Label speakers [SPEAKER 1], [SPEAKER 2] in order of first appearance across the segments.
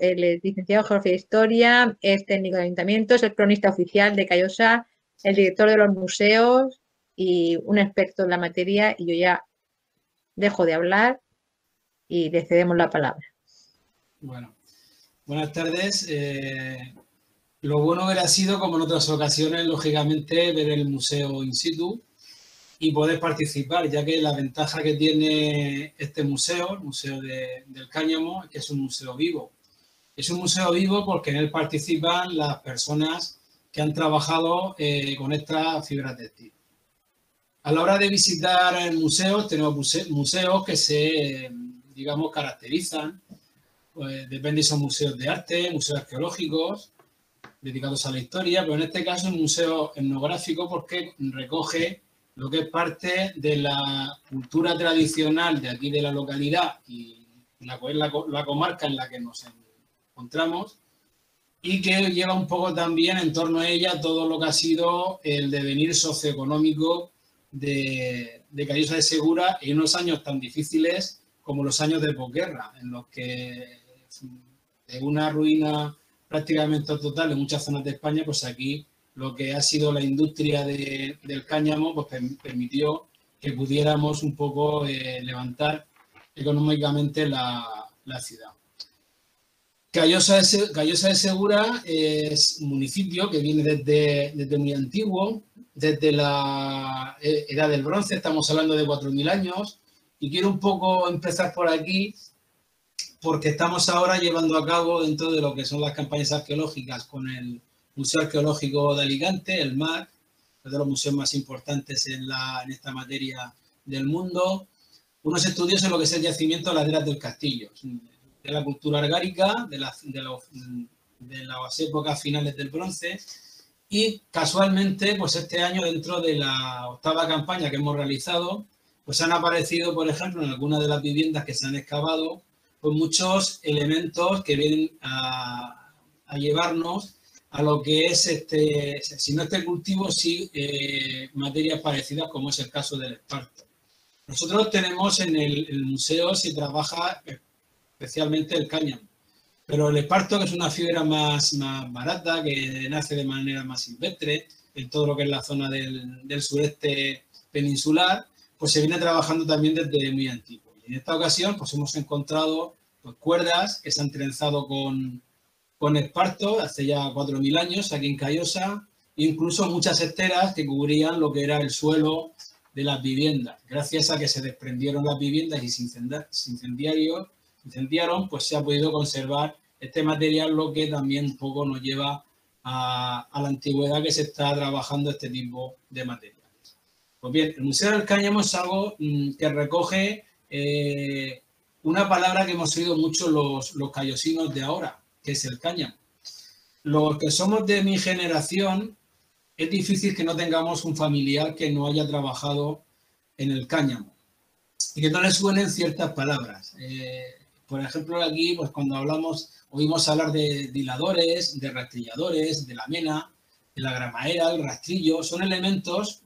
[SPEAKER 1] él es licenciado en Geografía e Historia, es técnico de ayuntamiento, es cronista oficial de Cayosa, el director de los museos y un experto en la materia. Y yo ya dejo de hablar y le cedemos la palabra.
[SPEAKER 2] Bueno, buenas tardes. Eh, lo bueno hubiera sido, como en otras ocasiones, lógicamente, ver el museo in situ y poder participar, ya que la ventaja que tiene este museo, el Museo del Cáñamo, es que es un museo vivo. Es un museo vivo porque en él participan las personas que han trabajado eh, con esta fibra textil. A la hora de visitar el museo, tenemos museos que se, digamos, caracterizan, pues, depende si son museos de arte, museos arqueológicos, dedicados a la historia, pero en este caso es un museo etnográfico porque recoge lo que es parte de la cultura tradicional de aquí de la localidad y la, la, la comarca en la que nos encontramos y que lleva un poco también en torno a ella todo lo que ha sido el devenir socioeconómico de, de Callosa de Segura en unos años tan difíciles como los años de posguerra, en los que de una ruina prácticamente total en muchas zonas de España, pues aquí lo que ha sido la industria del cáñamo, pues permitió que pudiéramos un poco eh, levantar económicamente la, ciudad. Callosa de, Segura es un municipio que viene desde, muy antiguo, desde la eh, edad del bronce, estamos hablando de 4.000 años, y quiero un poco empezar por aquí porque estamos ahora llevando a cabo dentro de lo que son las campañas arqueológicas con el Museo Arqueológico de Alicante, el MAR, uno de los museos más importantes en, esta materia del mundo, unos estudios en lo que es el yacimiento de las del Castillo, de la cultura argárica, de, la, de, de las épocas finales del bronce, y casualmente, pues este año, dentro de la octava campaña que hemos realizado, pues han aparecido, por ejemplo, en algunas de las viviendas que se han excavado, pues muchos elementos que vienen a, a llevarnos a lo que es, este, si no este cultivo, sí eh, materias parecidas, como es el caso del esparto. Nosotros tenemos en el, museo, se trabaja especialmente el cáñamo, pero el esparto, que es una fibra más, más barata, que nace de manera más silvestre, en todo lo que es la zona del, del sureste peninsular, pues se viene trabajando también desde muy antiguo. Y en esta ocasión, pues hemos encontrado pues, cuerdas que se han trenzado con, con esparto hace ya 4.000 años aquí en Callosa, incluso muchas esteras que cubrían lo que era el suelo de las viviendas. Gracias a que se desprendieron las viviendas y se, incendiaron, incendiaron, pues se ha podido conservar este material, lo que también un poco nos lleva a, la antigüedad que se está trabajando este tipo de materiales. Pues bien, el Museo del Cáñamo es algo mm, que recoge eh, una palabra que hemos oído mucho los, los callosinos de ahora, que es el cáñamo. Los que somos de mi generación, es difícil que no tengamos un familiar que no haya trabajado en el cáñamo y que no le suenen ciertas palabras. Eh, por ejemplo, aquí, pues cuando hablamos, oímos hablar de diladores, de rastrilladores, de la mena, de la gramaera, el rastrillo, son elementos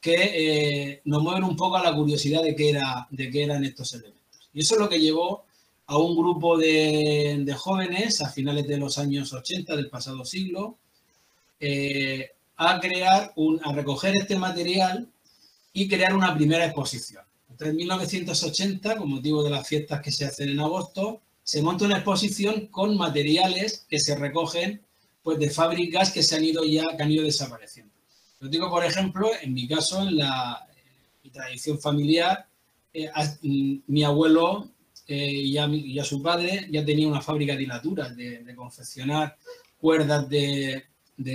[SPEAKER 2] que eh, nos mueven un poco a la curiosidad de qué, era, de qué eran estos elementos. Y eso es lo que llevó a un grupo de, jóvenes a finales de los años 80 del pasado siglo eh, a crear, un, a recoger este material y crear una primera exposición. En 1980, con motivo de las fiestas que se hacen en agosto, se monta una exposición con materiales que se recogen pues, de fábricas que se han ido ya, que han ido desapareciendo. Lo digo, por ejemplo, en mi caso, en la tradición familiar, eh, mi abuelo eh, y, a, su padre ya tenía una fábrica de hilaturas, de, confeccionar cuerdas de,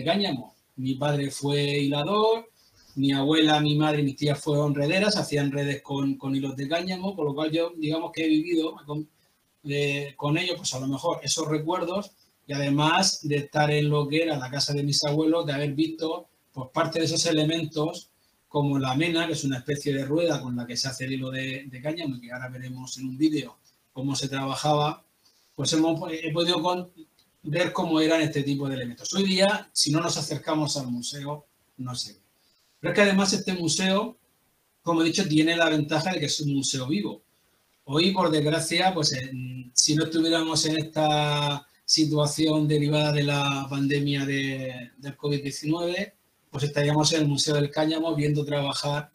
[SPEAKER 2] cáñamo. Mi padre fue hilador, mi abuela, mi madre y mis tías fueron rederas, hacían redes con, hilos de cáñamo, con lo cual yo, digamos que he vivido con, con ellos, pues a lo mejor esos recuerdos y además de estar en lo que era la casa de mis abuelos, de haber visto pues parte de esos elementos como la mena, que es una especie de rueda con la que se hace el hilo de, de cáñamo, que ahora veremos en un vídeo cómo se trabajaba, pues hemos he podido ver cómo eran este tipo de elementos. Hoy día, si no nos acercamos al museo, no sé. Pero es que además este museo, como he dicho, tiene la ventaja de que es un museo vivo. Hoy, por desgracia, pues si no estuviéramos en esta situación derivada de la pandemia de, del COVID-19, pues estaríamos en el Museo del Cáñamo viendo trabajar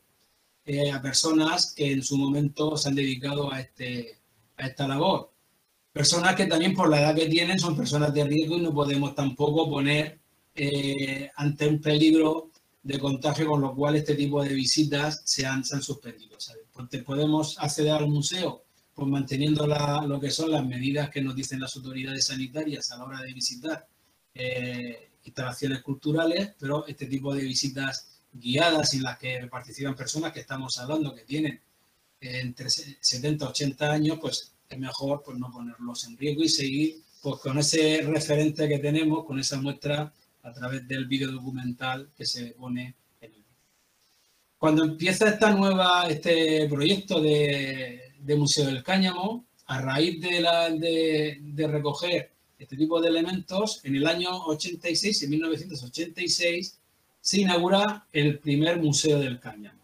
[SPEAKER 2] eh, a personas que en su momento se han dedicado a, este, a esta labor. Personas que también por la edad que tienen son personas de riesgo y no podemos tampoco poner eh, ante un peligro de contagio, con lo cual este tipo de visitas se han, se han suspendido. Porque podemos acceder al museo pues manteniendo lo que son las medidas que nos dicen las autoridades sanitarias a la hora de visitar eh, instalaciones culturales, pero este tipo de visitas guiadas en las que participan personas que estamos hablando que tienen eh, entre 70 y 80 años, pues es mejor pues, no ponerlos en riesgo y seguir pues, con ese referente que tenemos, con esa muestra a través del vídeo documental que se pone en el Cuando empieza esta nueva, este proyecto de, Museo del Cáñamo, a raíz de, la, de, recoger este tipo de elementos, en el año 86, en 1986, se inaugura el primer Museo del Cáñamo.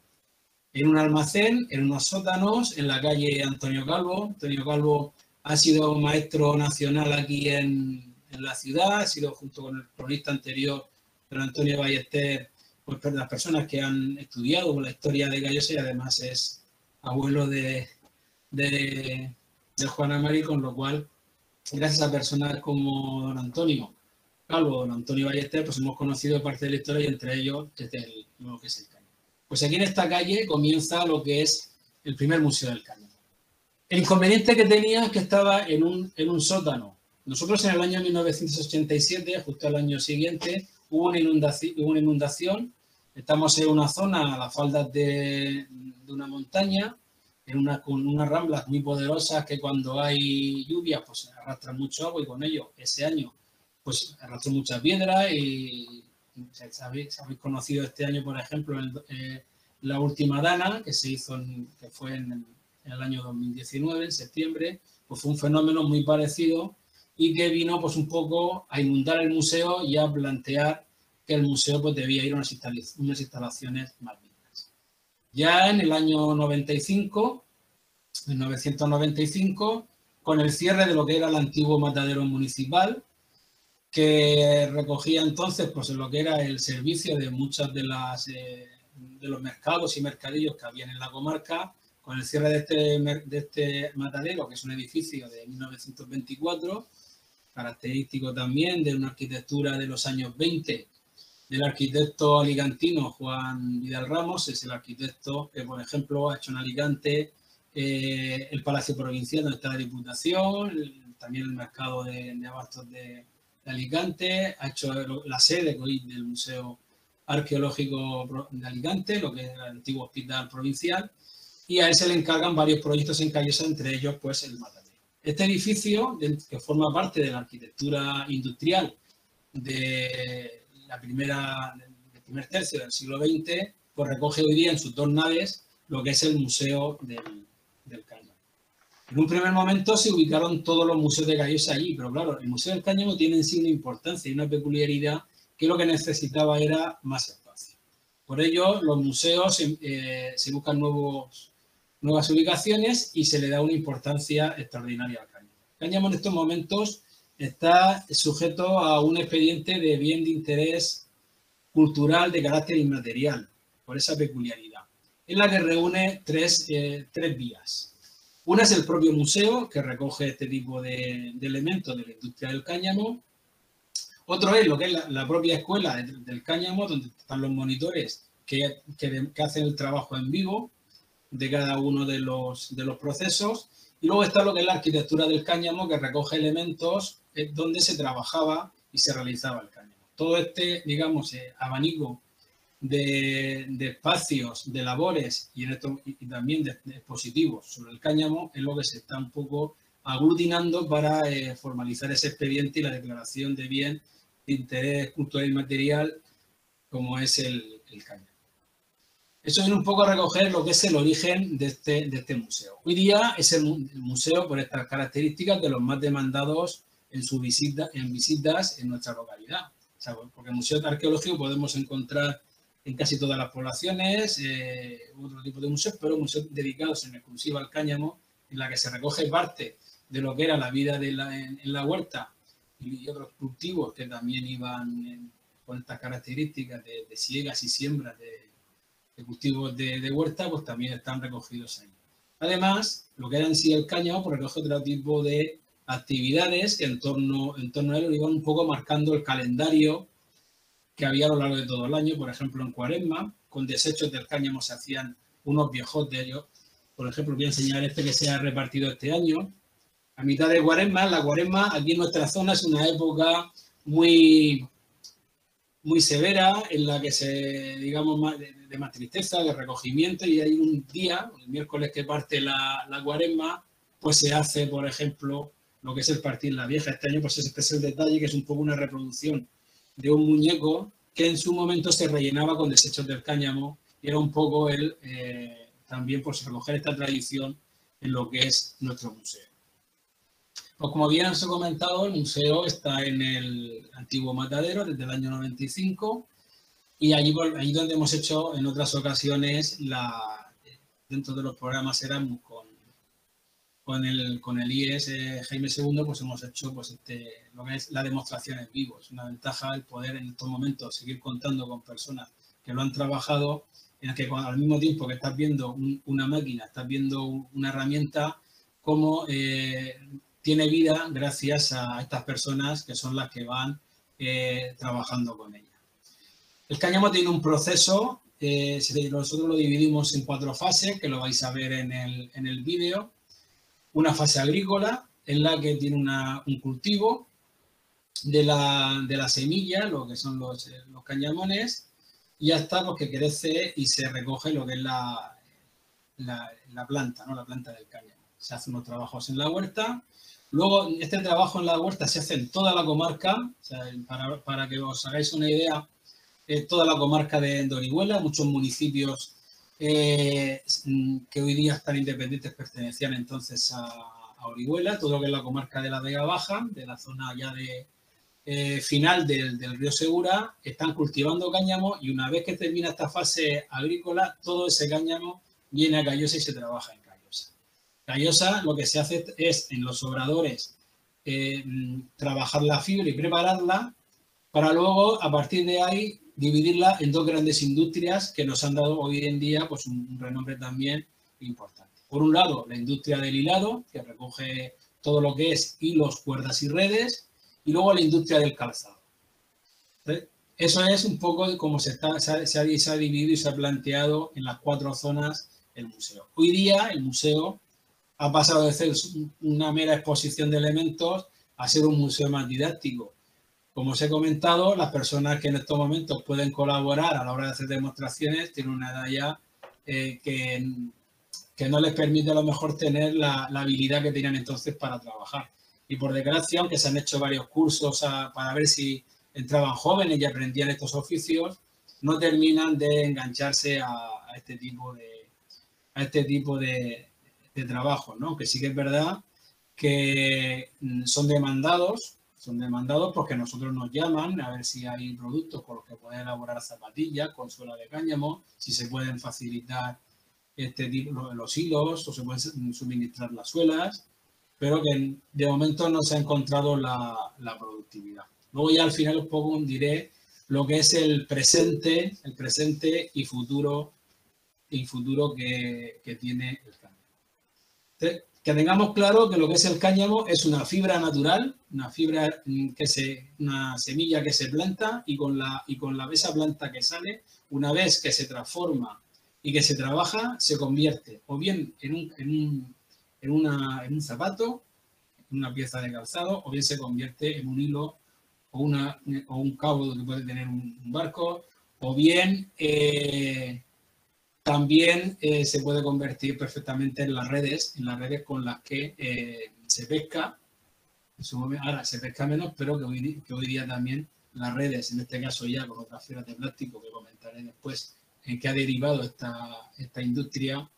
[SPEAKER 2] En un almacén, en unos sótanos, en la calle Antonio Calvo. Antonio Calvo ha sido maestro nacional aquí en, en la ciudad, ha sido junto con el cronista anterior, don Antonio Ballester, pues las personas que han estudiado la historia de Gallosa y además es abuelo de, de, de Juana Mari, con lo cual, gracias a personas como don Antonio Calvo, don Antonio Ballester, pues hemos conocido parte de la historia y entre ellos desde lo que es el caño. Pues aquí en esta calle comienza lo que es el primer museo del caño. El inconveniente que tenía es que estaba en un, en un sótano nosotros en el año 1987, justo al año siguiente, hubo una inundación, una inundación. estamos en una zona a las faldas de, una montaña, en con unas ramblas muy poderosas que cuando hay lluvia pues arrastran mucho agua y con ello ese año pues arrastró mucha piedra y habéis, conocido este año por ejemplo eh, la última dana que se hizo que fue en, en, el año 2019 en septiembre pues fue un fenómeno muy parecido y que vino pues un poco a inundar el museo y a plantear que el museo pues debía ir a unas, instalaciones más dignas. Ya en el año 95, en 1995, con el cierre de lo que era el antiguo matadero municipal, que recogía entonces pues lo que era el servicio de muchas de las eh, de los mercados y mercadillos que habían en la comarca, con el cierre de este, de este matadero, que es un edificio de 1924, característico también de una arquitectura de los años 20 del arquitecto alicantino Juan Vidal Ramos, es el arquitecto que, por ejemplo, ha hecho en Alicante eh, el Palacio Provincial donde está la Diputación, también el mercado de, abastos de, Alicante, ha hecho la sede del Museo Arqueológico de Alicante, lo que es el antiguo hospital provincial, y a él se le encargan varios proyectos en Callosa, entre ellos pues el Matadero. Este edificio, que forma parte de la arquitectura industrial de la primera, del primer tercio del siglo XX, pues recoge hoy día en sus dos naves lo que es el Museo del, del Cáñamo. En un primer momento se ubicaron todos los museos de Callosa allí, pero claro, el Museo del Cáñamo tiene en sí una importancia y una peculiaridad que lo que necesitaba era más espacio. Por ello, los museos eh, se buscan nuevos nuevas ubicaciones y se le da una importancia extraordinaria al cáñamo. El cáñamo en estos momentos está sujeto a un expediente de bien de interés cultural de carácter inmaterial, por esa peculiaridad, en la que reúne tres, eh, tres vías. Una es el propio museo, que recoge este tipo de, elementos de la industria del cáñamo. Otro es lo que es la, propia escuela del, cáñamo, donde están los monitores que, que hacen el trabajo en vivo, de cada uno de los, de los procesos. Y luego está lo que es la arquitectura del cáñamo, que recoge elementos eh, donde se trabajaba y se realizaba el cáñamo. Todo este, digamos, eh, abanico de, espacios, de labores y, y también de, dispositivos sobre el cáñamo es lo que se está un poco aglutinando para eh, formalizar ese expediente y la declaración de bien de interés cultural y material como es el, el cáñamo. Eso viene un poco a recoger lo que es el origen de este, de este museo. Hoy día es el, museo, por estas características, de los más demandados en, su visita, en visitas en nuestra localidad. porque el Museo Arqueológico podemos encontrar en casi todas las poblaciones, eh, otro tipo de museos, pero museos dedicados en exclusiva al cáñamo, en la que se recoge parte de lo que era la vida de la, en, la huerta y, otros cultivos que también iban con estas características de, de, y siembras de, cultivos de, huerta, pues también están recogidos ahí. Además, lo que era en sí el cáñamo, pues recoge otro tipo de actividades que en torno, en torno a él iban un poco marcando el calendario que había a lo largo de todo el año. Por ejemplo, en Cuaresma, con desechos del cáñamo se hacían unos viejos de ellos. Por ejemplo, voy a enseñar este que se ha repartido este año. A mitad de Cuaresma, la Cuaresma aquí en nuestra zona es una época muy, muy severa en la que se, digamos, de, más tristeza, de recogimiento y hay un día, el miércoles que parte la, la Cuaresma, pues se hace, por ejemplo, lo que es el partir la vieja. Este año, pues este es el detalle, que es un poco una reproducción de un muñeco que en su momento se rellenaba con desechos del cáñamo y era un poco el eh, también pues recoger esta tradición en lo que es nuestro museo. Pues como bien os he comentado, el museo está en el antiguo matadero desde el año 95 y allí, allí donde hemos hecho en otras ocasiones dentro de los programas Erasmus con con el, con el IES eh, Jaime II, pues hemos hecho pues este, lo que es la demostración en vivo. Es una ventaja el poder en estos momentos seguir contando con personas que lo han trabajado, en el que al mismo tiempo que estás viendo una máquina, estás viendo una herramienta, cómo eh, tiene vida gracias a estas personas que son las que van eh, trabajando con ella. El cáñamo tiene un proceso, nosotros lo dividimos en cuatro fases, que lo vais a ver en el, en el vídeo una fase agrícola en la que tiene un cultivo de la, semilla, lo que son los, los cañamones, y hasta pues, que crece y se recoge lo que es la, la, planta, ¿no? la planta del cáñamo. Se hacen unos trabajos en la huerta. Luego, este trabajo en la huerta se hace en toda la comarca, para, que os hagáis una idea, toda la comarca de, Orihuela, muchos municipios eh, que hoy día están independientes pertenecían entonces a, Orihuela, todo lo que es la comarca de la Vega Baja, de la zona ya de eh, final del, río Segura, están cultivando cáñamo y una vez que termina esta fase agrícola, todo ese cáñamo viene a Callosa y se trabaja en Callosa lo que se hace es en los obradores eh, trabajar la fibra y prepararla para luego a partir de ahí dividirla en dos grandes industrias que nos han dado hoy en día pues, un, renombre también importante. Por un lado, la industria del hilado, que recoge todo lo que es hilos, cuerdas y redes, y luego la industria del calzado. Eso es un poco como se, ha, dividido y se ha planteado en las cuatro zonas el museo. Hoy día el museo ha pasado de ser una mera exposición de elementos a ser un museo más didáctico, como os he comentado, las personas que en estos momentos pueden colaborar a la hora de hacer demostraciones tienen una edad ya eh, que, que, no les permite a lo mejor tener la, habilidad que tenían entonces para trabajar. Y por desgracia, aunque se han hecho varios cursos para ver si entraban jóvenes y aprendían estos oficios, no terminan de engancharse a, este tipo de, a este tipo de, de trabajo, ¿no? Que sí que es verdad que mm, son demandados son demandados porque nosotros nos llaman a ver si hay productos con los que pueden elaborar zapatillas con suela de cáñamo, si se pueden facilitar este tipo, los hilos o se pueden suministrar las suelas, pero que de momento no se ha encontrado la, productividad. Luego ya al final un poco diré lo que es el presente, el presente y futuro, y futuro que, que tiene el que tengamos claro que lo que es el cáñamo es una fibra natural, una fibra mm, que se, una semilla que se planta y con la y con la esa planta que sale, una vez que se transforma y que se trabaja, se convierte o bien en un, en un, en una, en un zapato, una pieza de calzado, o bien se convierte en un hilo o, una, o un cabo que puede tener un, barco, o bien eh, también eh, se puede convertir perfectamente en las redes, en las redes con las que eh, se pesca. ahora se pesca menos, pero que hoy, que hoy, día también las redes, en este caso ya con otras fibras de plástico que comentaré después, en que ha derivado esta, esta industria,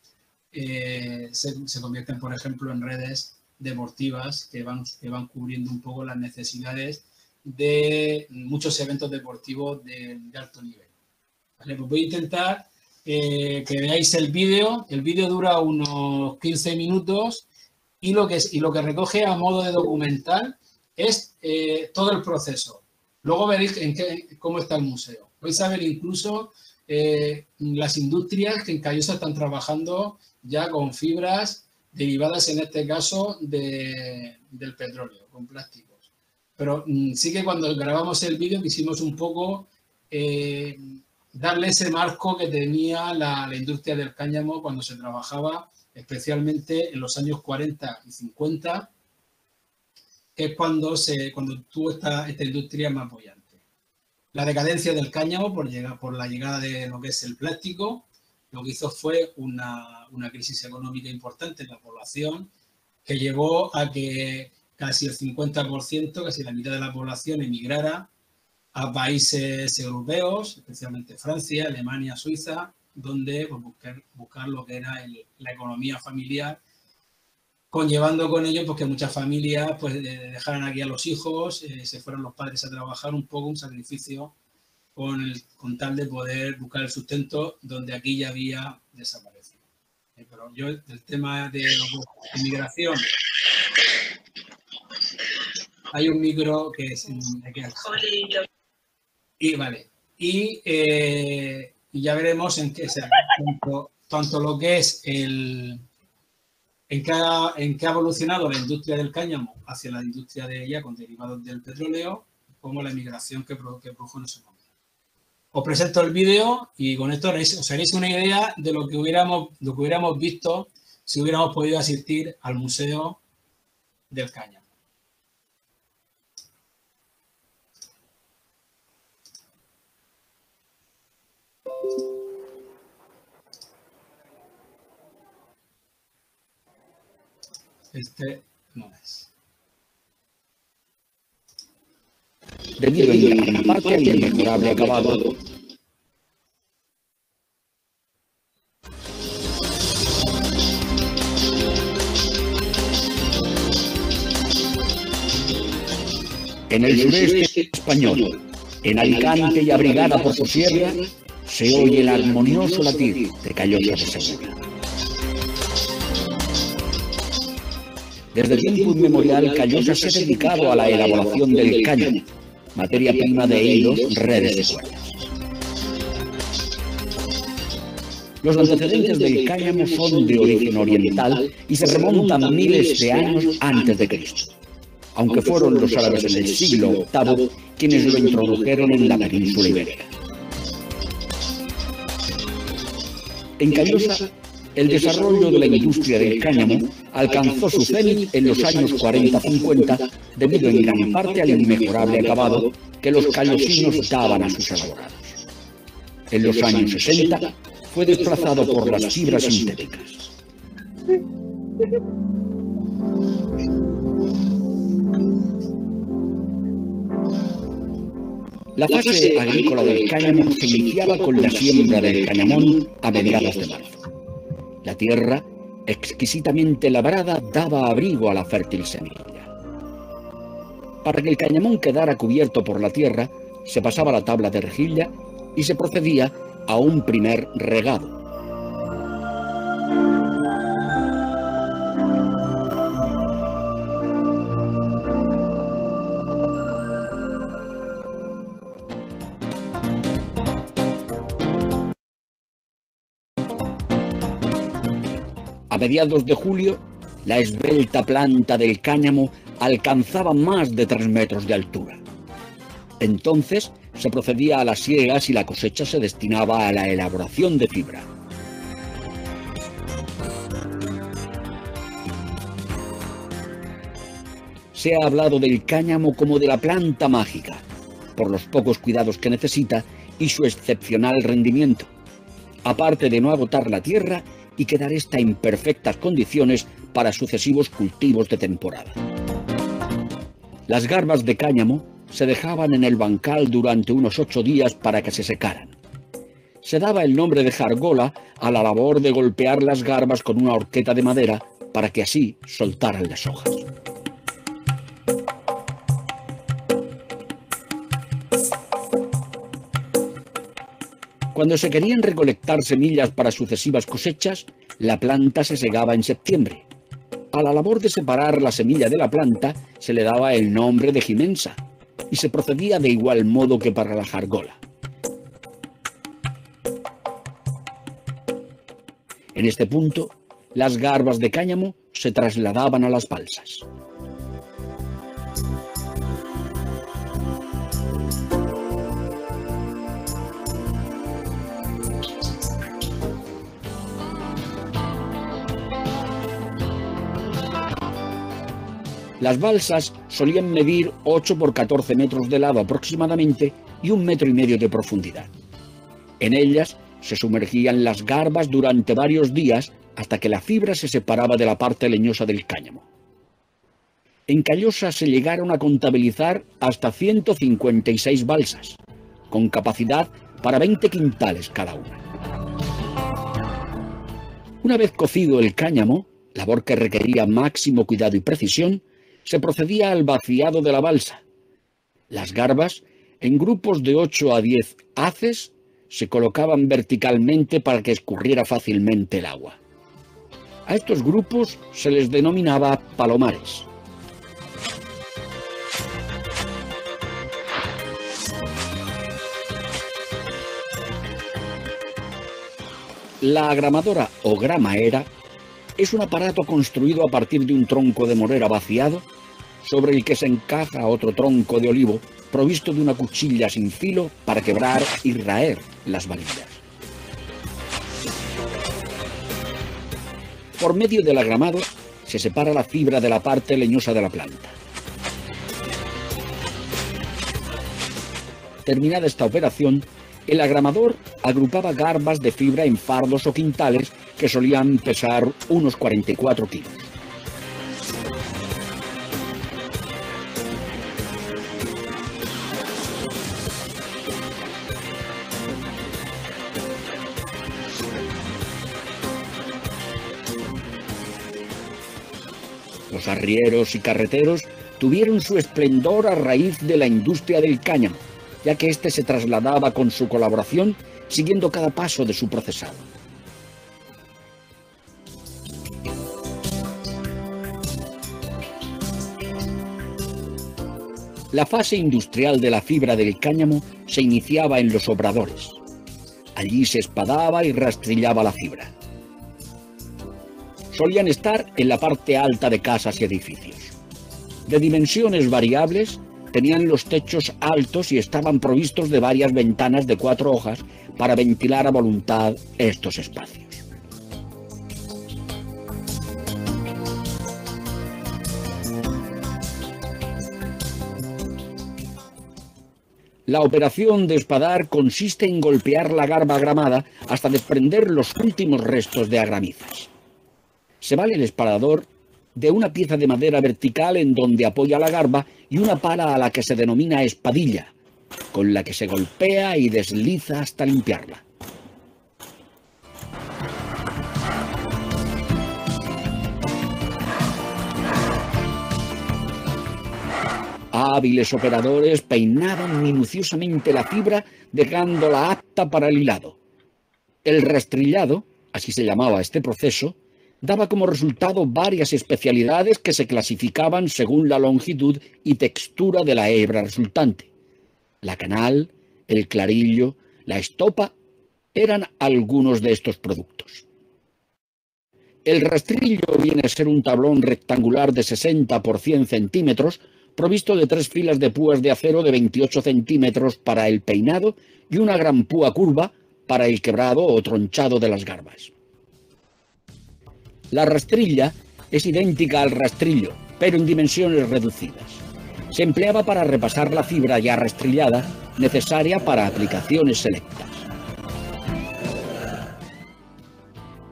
[SPEAKER 2] eh, se, se, convierten, por ejemplo, en redes deportivas que van, que van cubriendo un poco las necesidades de muchos eventos deportivos de, alto nivel. ¿Vale? Pues voy a intentar eh, que veáis el vídeo. El vídeo dura unos 15 minutos y lo que, y lo que recoge a modo de documental es eh, todo el proceso. Luego veréis en qué, cómo está el museo. Vais a ver incluso eh, las industrias que en Callosa están trabajando ya con fibras derivadas, en este caso, de, del petróleo, con plásticos. Pero mm, sí que cuando grabamos el vídeo quisimos un poco darle ese marco que tenía la, la industria del cáñamo cuando se trabajaba especialmente en los años 40 y 50, que es cuando, se, cuando tuvo esta, esta industria más apoyante. La decadencia del cáñamo por, llegar, por la llegada de lo que es el plástico, lo que hizo fue una, una crisis económica importante en la población que llevó a que casi el 50%, casi la mitad de la población emigrara a países europeos, especialmente Francia, Alemania, Suiza, donde pues, buscar, lo que era la economía familiar, conllevando con ello pues, que muchas familias pues, dejaran aquí a los hijos, eh, se fueran los padres a trabajar un poco, un sacrificio con, con tal de poder buscar el sustento donde aquí ya había desaparecido. Eh, pero yo, el tema de la inmigración, hay un micro que es... Y vale. Y eh, y ya veremos en qué, sea, tanto, tanto, lo que es el, en qué, ha, en qué ha evolucionado la industria del cáñamo hacia la industria de ella con derivados del petróleo, como la emigración que, que produjo en ese momento. Os presento el vídeo y con esto os haréis una idea de lo que hubiéramos, lo que hubiéramos visto si hubiéramos podido asistir al Museo del Cáñamo. Este no es.
[SPEAKER 3] Debido en gran parte al inmejorable acabado En el sureste español, en Alicante y abrigada por su sierra, se oye el armonioso latir de Callosa de Segura. Desde tiempo inmemorial, Callosa se ha dedicado a la elaboración del cáñamo, materia prima de hilos, redes de cuerdas. Los antecedentes del cáñamo son de origen oriental y se remontan miles de años antes de Cristo, aunque fueron los árabes en el siglo VIII quienes lo introdujeron en la península ibérica. En Callosa el desarrollo de la industria del cáñamo alcanzó su cenit en los años 40-50 debido en gran parte al inmejorable acabado que los callosinos daban a sus elaborados. En los años 60 fue desplazado por las fibras sintéticas. La fase agrícola del cáñamo se iniciaba con la siembra del cañamón a mediados de marzo. La tierra, exquisitamente labrada, daba abrigo a la fértil semilla. Para que el cañamón quedara cubierto por la tierra, se pasaba la tabla de rejilla y se procedía a un primer regado. A mediados de julio, la esbelta planta del cáñamo alcanzaba más de tres metros de altura. Entonces se procedía a las siegas y la cosecha se destinaba a la elaboración de fibra. Se ha hablado del cáñamo como de la planta mágica, por los pocos cuidados que necesita y su excepcional rendimiento, aparte de no agotar la tierra y quedar esta en perfectas condiciones para sucesivos cultivos de temporada. Las garbas de cáñamo se dejaban en el bancal durante unos ocho días para que se secaran. Se daba el nombre de jargola a la labor de golpear las garbas con una horqueta de madera para que así soltaran las hojas. Cuando se querían recolectar semillas para sucesivas cosechas, la planta se segaba en septiembre. A la labor de separar la semilla de la planta se le daba el nombre de jimensa y se procedía de igual modo que para la jargola. En este punto, las garbas de cáñamo se trasladaban a las balsas. Las balsas solían medir 8 por 14 metros de lado aproximadamente y un metro y medio de profundidad. En ellas se sumergían las garbas durante varios días hasta que la fibra se separaba de la parte leñosa del cáñamo. En Callosa se llegaron a contabilizar hasta 156 balsas, con capacidad para 20 quintales cada una. Una vez cocido el cáñamo, labor que requería máximo cuidado y precisión, se procedía al vaciado de la balsa. Las garbas, en grupos de 8 a 10 haces, se colocaban verticalmente para que escurriera fácilmente el agua. A estos grupos se les denominaba palomares. La agramadora o gramaera es un aparato construido a partir de un tronco de morera vaciado sobre el que se encaja otro tronco de olivo provisto de una cuchilla sin filo para quebrar y raer las varillas. Por medio del agramado se separa la fibra de la parte leñosa de la planta. Terminada esta operación, el agramador agrupaba garbas de fibra en fardos o quintales que solían pesar unos 44 kilos. Arrieros y carreteros tuvieron su esplendor a raíz de la industria del cáñamo, ya que éste se trasladaba con su colaboración siguiendo cada paso de su procesado. La fase industrial de la fibra del cáñamo se iniciaba en los obradores. Allí se espadaba y rastrillaba la fibra solían estar en la parte alta de casas y edificios. De dimensiones variables, tenían los techos altos y estaban provistos de varias ventanas de cuatro hojas para ventilar a voluntad estos espacios. La operación de espadar consiste en golpear la garba agramada hasta desprender los últimos restos de agramizas se vale el espalador de una pieza de madera vertical en donde apoya la garba y una pala a la que se denomina espadilla, con la que se golpea y desliza hasta limpiarla. Hábiles operadores peinaban minuciosamente la fibra dejándola apta para el hilado. El rastrillado, así se llamaba este proceso, daba como resultado varias especialidades que se clasificaban según la longitud y textura de la hebra resultante. La canal, el clarillo, la estopa eran algunos de estos productos. El rastrillo viene a ser un tablón rectangular de 60 por 100 centímetros, provisto de tres filas de púas de acero de 28 centímetros para el peinado y una gran púa curva para el quebrado o tronchado de las garbas. La rastrilla es idéntica al rastrillo, pero en dimensiones reducidas. Se empleaba para repasar la fibra ya rastrillada necesaria para aplicaciones selectas.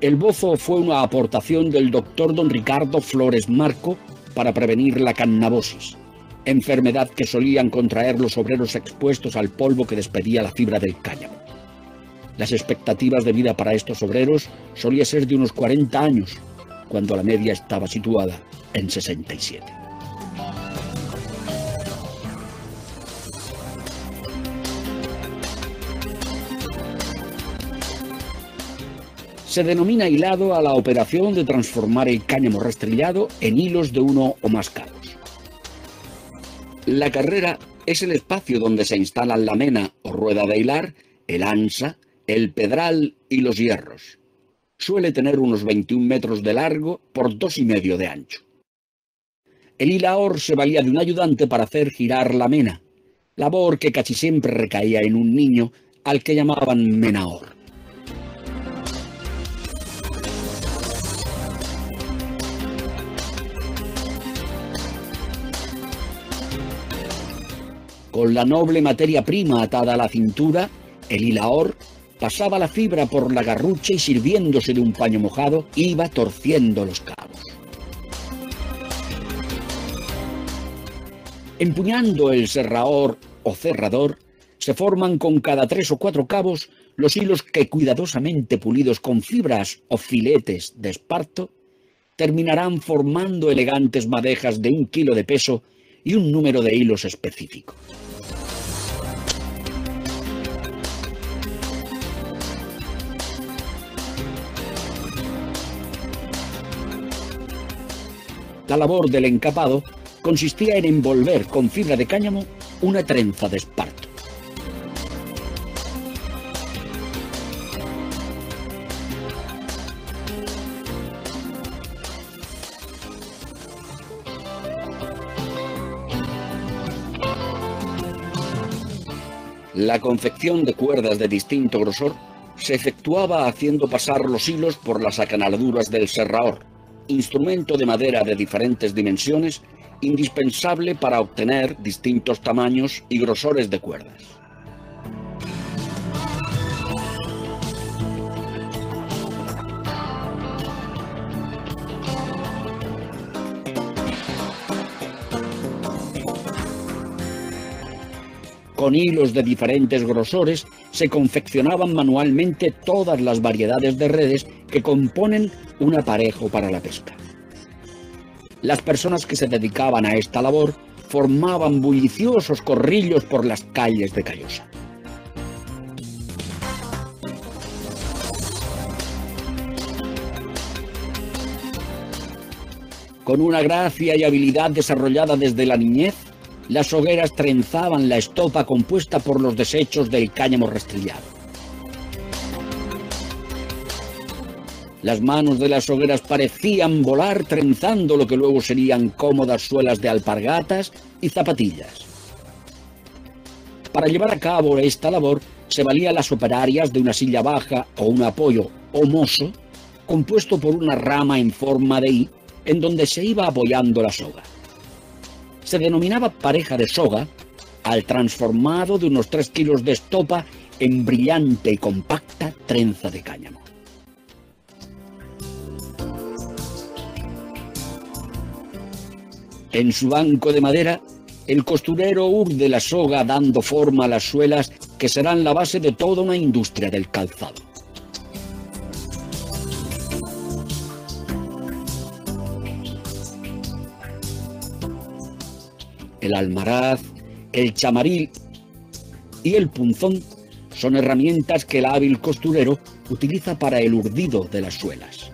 [SPEAKER 3] El bozo fue una aportación del doctor don Ricardo Flores Marco para prevenir la cannabosis, enfermedad que solían contraer los obreros expuestos al polvo que despedía la fibra del cáñamo. Las expectativas de vida para estos obreros solía ser de unos 40 años, cuando la media estaba situada en 67. Se denomina hilado a la operación de transformar el cáñamo rastrillado en hilos de uno o más cabos. La carrera es el espacio donde se instalan la mena o rueda de hilar, el ansa, el pedral y los hierros. Suele tener unos 21 metros de largo por dos y medio de ancho. El hilaor se valía de un ayudante para hacer girar la mena, labor que casi siempre recaía en un niño al que llamaban menaor. Con la noble materia prima atada a la cintura, el hilaor pasaba la fibra por la garrucha y sirviéndose de un paño mojado iba torciendo los cabos. Empuñando el serraor o cerrador, se forman con cada tres o cuatro cabos los hilos que cuidadosamente pulidos con fibras o filetes de esparto terminarán formando elegantes madejas de un kilo de peso y un número de hilos específico. La labor del encapado consistía en envolver con fibra de cáñamo una trenza de esparto. La confección de cuerdas de distinto grosor se efectuaba haciendo pasar los hilos por las acanaladuras del serraor, instrumento de madera de diferentes dimensiones indispensable para obtener distintos tamaños y grosores de cuerdas. Con hilos de diferentes grosores se confeccionaban manualmente todas las variedades de redes que componen un aparejo para la pesca. Las personas que se dedicaban a esta labor formaban bulliciosos corrillos por las calles de Callosa. Con una gracia y habilidad desarrollada desde la niñez, las hogueras trenzaban la estopa compuesta por los desechos del cáñamo rastrillado. Las manos de las hogueras parecían volar trenzando lo que luego serían cómodas suelas de alpargatas y zapatillas. Para llevar a cabo esta labor se valían las operarias de una silla baja o un apoyo o mozo compuesto por una rama en forma de I en donde se iba apoyando la soga se denominaba pareja de soga al transformado de unos 3 kilos de estopa en brillante y compacta trenza de cáñamo. En su banco de madera, el costurero urde la soga dando forma a las suelas que serán la base de toda una industria del calzado. El almaraz, el chamaril y el punzón son herramientas que el hábil costurero utiliza para el urdido de las suelas.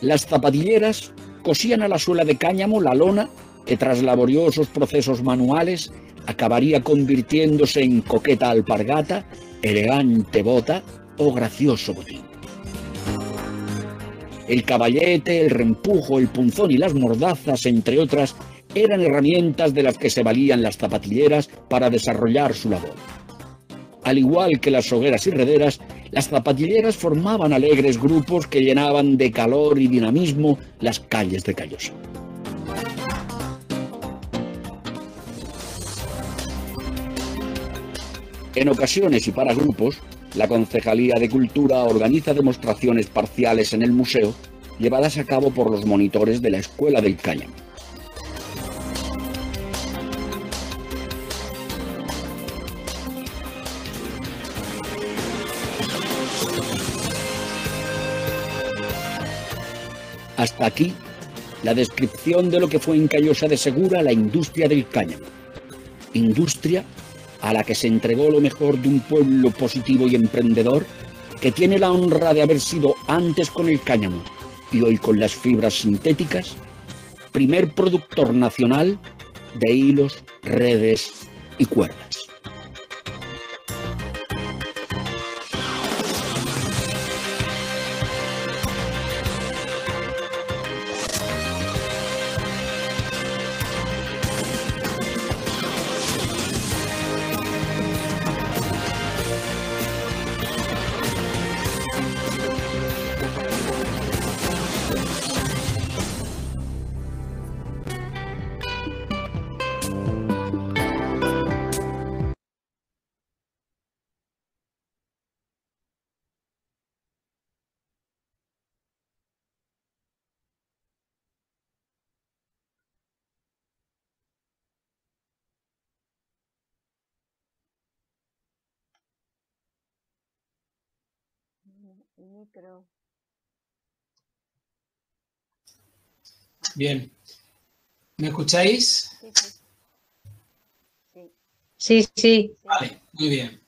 [SPEAKER 3] Las zapatilleras cosían a la suela de cáñamo la lona que tras laboriosos procesos manuales acabaría convirtiéndose en coqueta alpargata elegante bota o gracioso botín. El caballete, el rempujo, el punzón y las mordazas, entre otras, eran herramientas de las que se valían las zapatilleras para desarrollar su labor. Al igual que las hogueras y rederas, las zapatilleras formaban alegres grupos que llenaban de calor y dinamismo las calles de Callosa. En ocasiones y para grupos, la Concejalía de Cultura organiza demostraciones parciales en el museo llevadas a cabo por los monitores de la Escuela del Cáñamo. Hasta aquí la descripción de lo que fue en Callosa de Segura la industria del cáñamo. Industria a la que se entregó lo mejor de un pueblo positivo y emprendedor que tiene la honra de haber sido antes con el cáñamo y hoy con las fibras sintéticas, primer productor nacional de hilos, redes y cuerdas.
[SPEAKER 1] Micro.
[SPEAKER 2] Bien. ¿Me escucháis?
[SPEAKER 1] Sí, sí.
[SPEAKER 2] Vale, muy bien.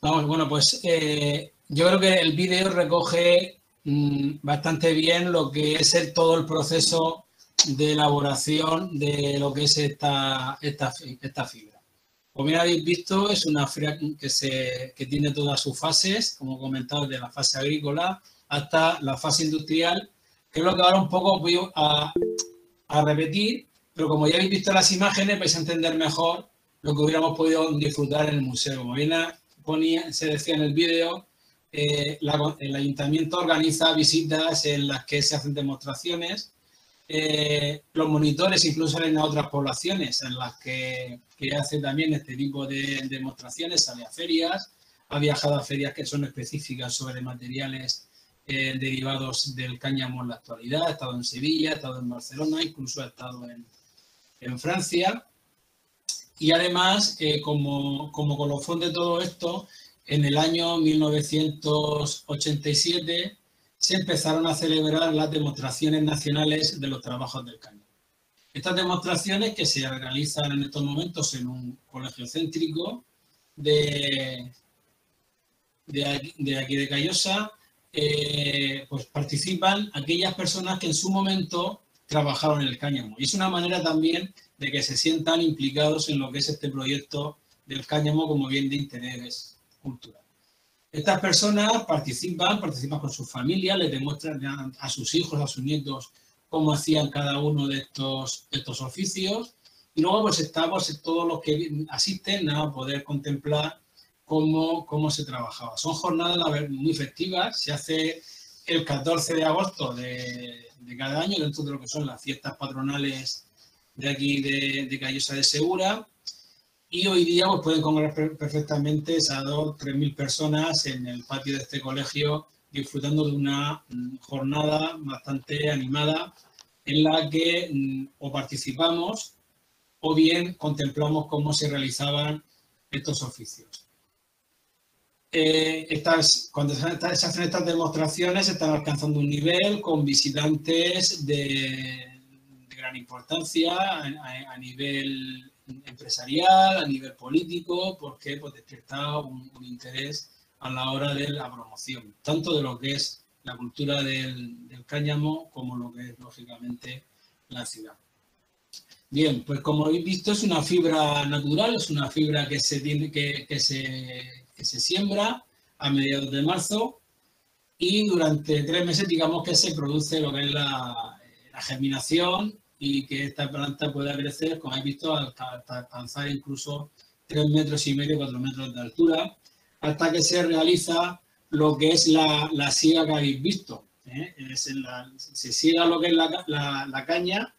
[SPEAKER 2] Vamos, bueno, pues eh, yo creo que el vídeo recoge mm, bastante bien lo que es el, todo el proceso de elaboración de lo que es esta, esta, esta fibra. Como bien habéis visto, es una fibra que, se, que tiene todas sus fases, como comentado, de la fase agrícola hasta la fase industrial, que es lo que ahora un poco voy a, a repetir, pero como ya habéis visto las imágenes, vais a entender mejor lo que hubiéramos podido disfrutar en el museo. Como bien ponía, se decía en el vídeo, eh, el ayuntamiento organiza visitas en las que se hacen demostraciones. Eh, los monitores incluso salen a otras poblaciones en las que, que hace también este tipo de demostraciones, sale a ferias, ha viajado a ferias que son específicas sobre materiales eh, derivados del cáñamo en la actualidad, ha estado en Sevilla, ha estado en Barcelona, incluso ha estado en, en Francia. Y además, eh, como, como colofón de todo esto, en el año 1987 se empezaron a celebrar las demostraciones nacionales de los trabajos del cañón. Estas demostraciones que se realizan en estos momentos en un colegio céntrico de, aquí, de aquí Callosa, eh, pues participan aquellas personas que en su momento trabajaron en el cáñamo. Y es una manera también de que se sientan implicados en lo que es este proyecto del cáñamo como bien de interés cultural. Estas personas participan, participan con sus familias, les demuestran a, sus hijos, a sus nietos, cómo hacían cada uno de estos, estos oficios. Y luego pues estamos todos los que asisten a poder contemplar cómo, cómo se trabajaba. Son jornadas muy festivas, se hace el 14 de agosto de, de cada año dentro de lo que son las fiestas patronales de aquí de, de Callosa de Segura. Y hoy día pues, pueden congregar per- perfectamente esas dos, tres mil personas en el patio de este colegio disfrutando de una mm, jornada bastante animada en la que mm, o participamos o bien contemplamos cómo se realizaban estos oficios. Eh, estas, cuando se hacen estas demostraciones se están alcanzando un nivel con visitantes de, gran importancia a nivel empresarial, a nivel político, porque pues, despierta un, interés a la hora de la promoción, tanto de lo que es la cultura del, del cáñamo como lo que es, lógicamente, la ciudad. Bien, pues como habéis visto es una fibra natural, es una fibra que se, que, se, que se siembra a mediados de marzo y durante tres meses digamos que se produce lo que es la germinación y que esta planta pueda crecer, como habéis visto, hasta, alcanzar incluso tres metros y medio, cuatro metros de altura, hasta que se realiza lo que es la, la siega que habéis visto. ¿eh? Es la- se siega lo que es la, la- caña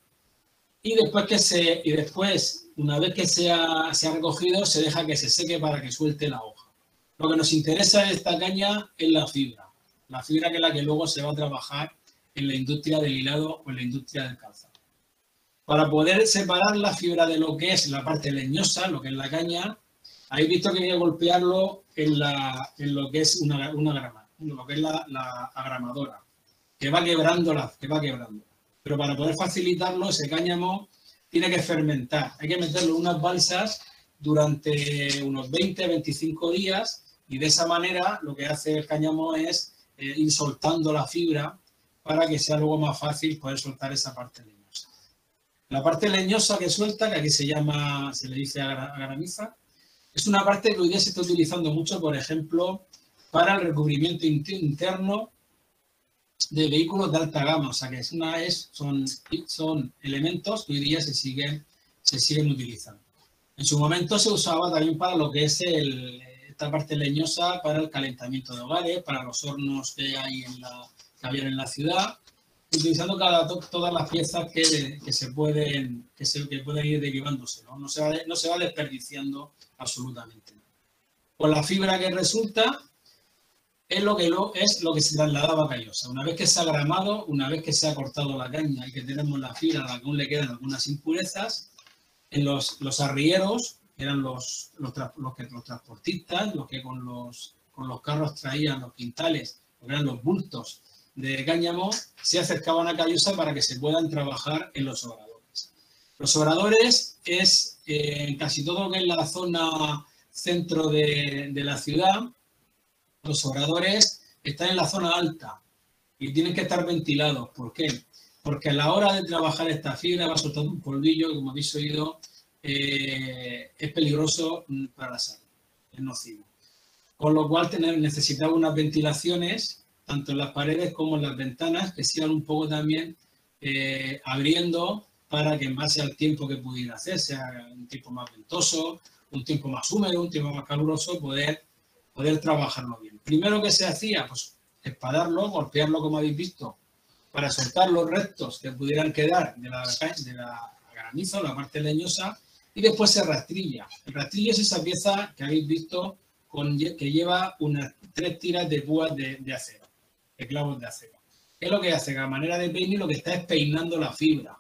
[SPEAKER 2] y después que se y después una vez que se ha, se ha recogido se deja que se seque para que suelte la hoja lo que nos interesa de esta caña es la fibra la fibra que es la que luego se va a trabajar en la industria del hilado o en la industria del calzado para poder separar la fibra de lo que es la parte leñosa lo que es la caña habéis visto que hay que golpearlo en, en lo que es una, una grama lo que es la, agramadora que va quebrando la que va quebrando Pero para poder facilitarlo, ese cáñamo tiene que fermentar. Hay que meterlo en unas balsas durante unos 20, 25 días y de esa manera lo que hace el cáñamo es eh, ir soltando la fibra para que sea luego más fácil poder soltar esa parte leñosa. La parte leñosa que suelta, que aquí se llama, se le dice agaramiza, es una parte que hoy día se está utilizando mucho, por ejemplo, para el recubrimiento interno de vehículos de alta gama. O sea, que es una, es, son, son elementos que hoy día se siguen, se siguen utilizando. En su momento se usaba también para lo que es esta parte leñosa para el calentamiento de hogares, para los hornos que hay en la, que había en la ciudad, utilizando cada, todas las piezas que, se pueden que, se, que pueden ir derivándose, ¿no? No, se va, no se va desperdiciando absolutamente. Con la fibra que resulta, es lo que, es lo que se trasladaba a Callosa. Una vez que se ha gramado, una vez que se ha cortado la caña y que tenemos la fibra a la que aún le quedan algunas impurezas, en los, los arrieros, que eran los, los, que, los transportistas, los que con los, con los carros traían los quintales, eran los bultos de cáñamo, se acercaban a Callosa para que se puedan trabajar en los obradores. Los obradores es eh, casi todo lo que es la zona centro de, de la ciudad, los obradores están en la zona alta y tienen que estar ventilados. ¿Por qué? Porque a la hora de trabajar esta fibra va soltando un polvillo como habéis oído, eh, es peligroso para la salud, es nocivo. Con lo cual necesitamos unas ventilaciones, tanto las paredes como las ventanas, que sigan un poco también eh, abriendo para que en base al tiempo que pudiera hacer, sea un tiempo más ventoso, un tiempo más húmedo, un tiempo más caluroso, poder poder trabajarlo bien. Primero que se hacía, pues espadarlo, golpearlo como habéis visto, para soltar los restos que pudieran quedar de la, de la granizo, la parte leñosa, y después se rastrilla. El rastrillo es esa pieza que habéis visto con, que lleva unas tres tiras de púas de, acero, de clavos de acero. ¿Qué es lo que hace? Que a manera de peine lo que está es peinando la fibra.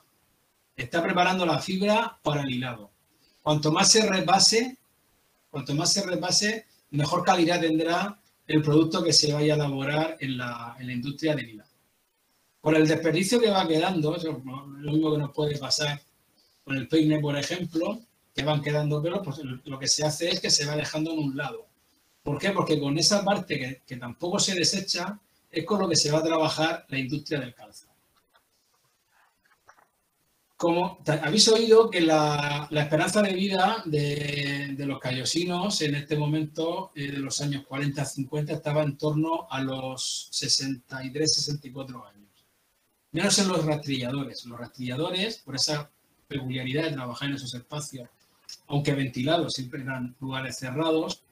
[SPEAKER 2] Está preparando la fibra para el hilado. Cuanto más se repase, cuanto más se repase, mejor calidad tendrá el producto que se vaya a elaborar en la, industria del hilo. Por el desperdicio que va quedando, es lo mismo que nos puede pasar con el peine, por ejemplo, que van quedando pelos, pues lo que se hace es que se va dejando en un lado. ¿Por qué? Porque con esa parte que tampoco se desecha, es con lo que se va a trabajar la industria del calzado. Como habéis oído que la, esperanza de vida de, los callosinos en este momento eh, de los años 40-50 estaba en torno a los 63-64 años. Menos en los rastrilladores. Los rastrilladores, por esa peculiaridad de trabajar en esos espacios, aunque ventilados, siempre eran lugares cerrados,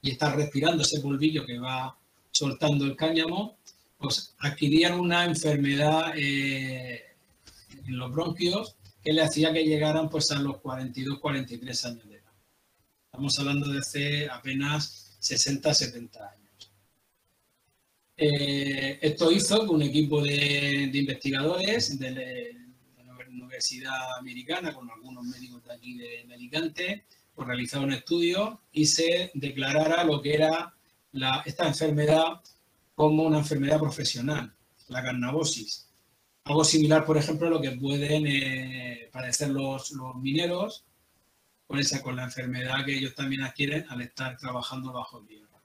[SPEAKER 2] y estar respirando ese polvillo que va soltando el cáñamo, pues adquirían una enfermedad eh, en los bronquios que le hacía que llegaran pues a los 42, 43 años de edad. Estamos hablando de hace apenas 60, 70 años. Eh, esto hizo que un equipo de, investigadores de, la Universidad Americana, con algunos médicos de aquí de, Alicante, pues realizara un estudio y se declarara lo que era esta enfermedad como una enfermedad profesional, la carnabosis. Algo similar, por ejemplo, a lo que pueden eh, padecer los, mineros con, esa, con la enfermedad que ellos también adquieren al estar trabajando bajo tierra.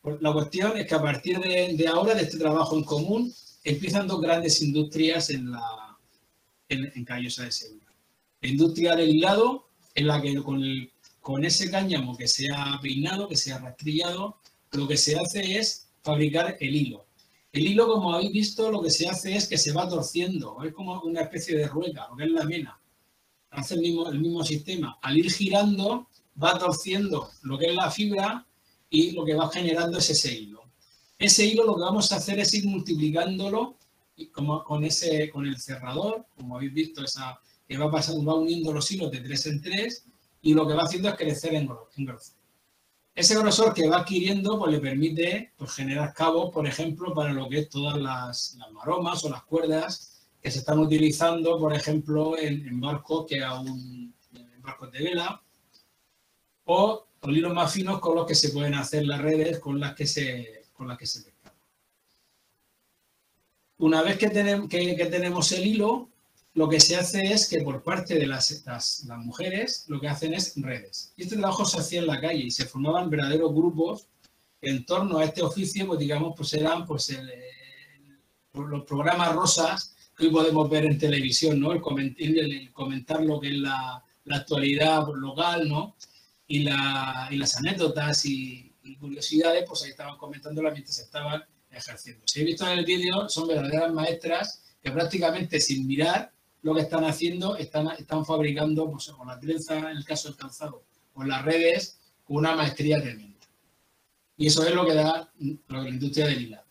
[SPEAKER 2] Pues la cuestión es que a partir de, ahora, de este trabajo en común, empiezan dos grandes industrias en, la, en, en Callosa de Segura. La industria del hilado, en la que con, con ese cáñamo que se ha peinado, que se ha rastrillado, lo que se hace es fabricar el hilo. El hilo, como habéis visto, lo que se hace es que se va torciendo, es como una especie de rueca, lo que es la mena. Hace el mismo, el mismo sistema. Al ir girando, va torciendo lo que es la fibra y lo que va generando es ese hilo. Ese hilo lo que vamos a hacer es ir multiplicándolo como con, ese, con el cerrador, como habéis visto, esa, que va, pasando, va uniendo los hilos de tres en tres y lo que va haciendo es crecer en grosor. Ese grosor que va adquiriendo pues, le permite pues, generar cabos, por ejemplo, para lo que es todas las, maromas o las cuerdas que se están utilizando, por ejemplo, en, barcos que aún en barcos de vela o con hilos más finos con los que se pueden hacer las redes con las que se, con las que se pescan. Una vez que tenemos, que, tenemos el hilo, lo que se hace es que por parte de las, las, mujeres lo que hacen es redes. Y este trabajo se hacía en la calle y se formaban verdaderos grupos en torno a este oficio, pues digamos, pues eran pues los programas rosas que hoy podemos ver en televisión, ¿no? El comentar, lo que es la, actualidad local, ¿no? Y, las anécdotas y, curiosidades, pues ahí estaban comentándolas mientras se estaban ejerciendo. Si he visto en el vídeo, son verdaderas maestras que prácticamente sin mirar lo que están haciendo, están, están fabricando, pues con la trenza, en el caso del calzado, con las redes, con una maestría tremenda. Y eso es lo que da la industria del hilado.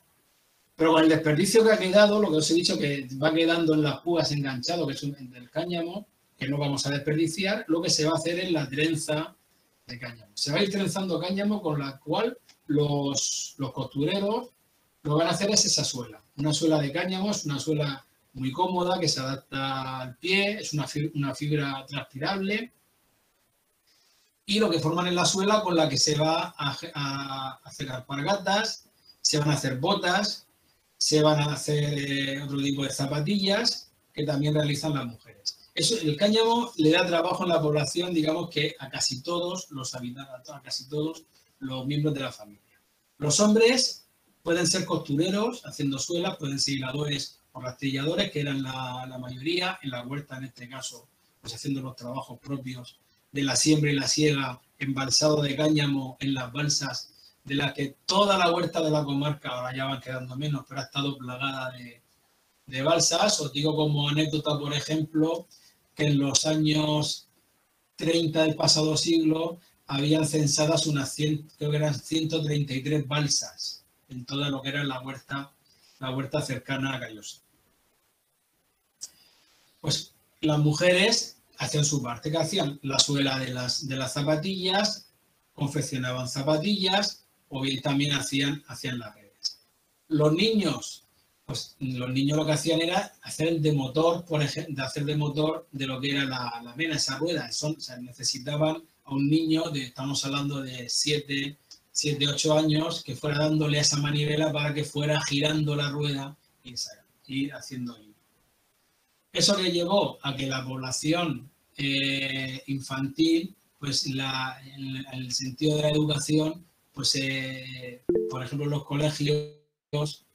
[SPEAKER 2] Pero con el desperdicio que ha quedado, lo que os he dicho que va quedando en las púas enganchado, que es un, del cáñamo, que no vamos a desperdiciar, lo que se va a hacer es la trenza de cáñamo. Se va a ir trenzando cáñamo con la cual los, los costureros lo van a hacer es esa suela. Una suela de cáñamo es una suela muy cómoda que se adapta al pie, es una una fibra transpirable y lo que forman en la suela con la que se va a, hacer alpargatas, se van a hacer botas, se van a hacer eh, otro tipo de zapatillas que también realizan las mujeres. Eso, el cáñamo le da trabajo en la población, digamos que a casi todos los habitantes, a casi todos los miembros de la familia. Los hombres pueden ser costureros haciendo suelas, pueden ser hiladores rastrilladores, que eran la, mayoría, en la huerta en este caso, pues haciendo los trabajos propios de la siembra y la siega, embalsado de cáñamo en las balsas, de las que toda la huerta de la comarca, ahora ya van quedando menos, pero ha estado plagada de, de balsas. Os digo como anécdota, por ejemplo, que en los años 30 del pasado siglo habían censadas unas 100, creo que eran 133 balsas en toda lo que era la huerta, la huerta cercana a Callosa. Pues las mujeres hacían su parte, que hacían la suela de las, de las zapatillas, confeccionaban zapatillas o bien también hacían, hacían las redes. Los niños, pues los niños lo que hacían era hacer de motor, por ejemplo, de hacer de motor de lo que era la, la mena, esa rueda. Son, o sea, necesitaban a un niño, de, estamos hablando de 7, 7, 8 años, que fuera dándole esa manivela para que fuera girando la rueda y, y haciendo eso que llevó a que la población eh, infantil, pues la, en, el sentido de la educación, pues eh, por ejemplo en los colegios,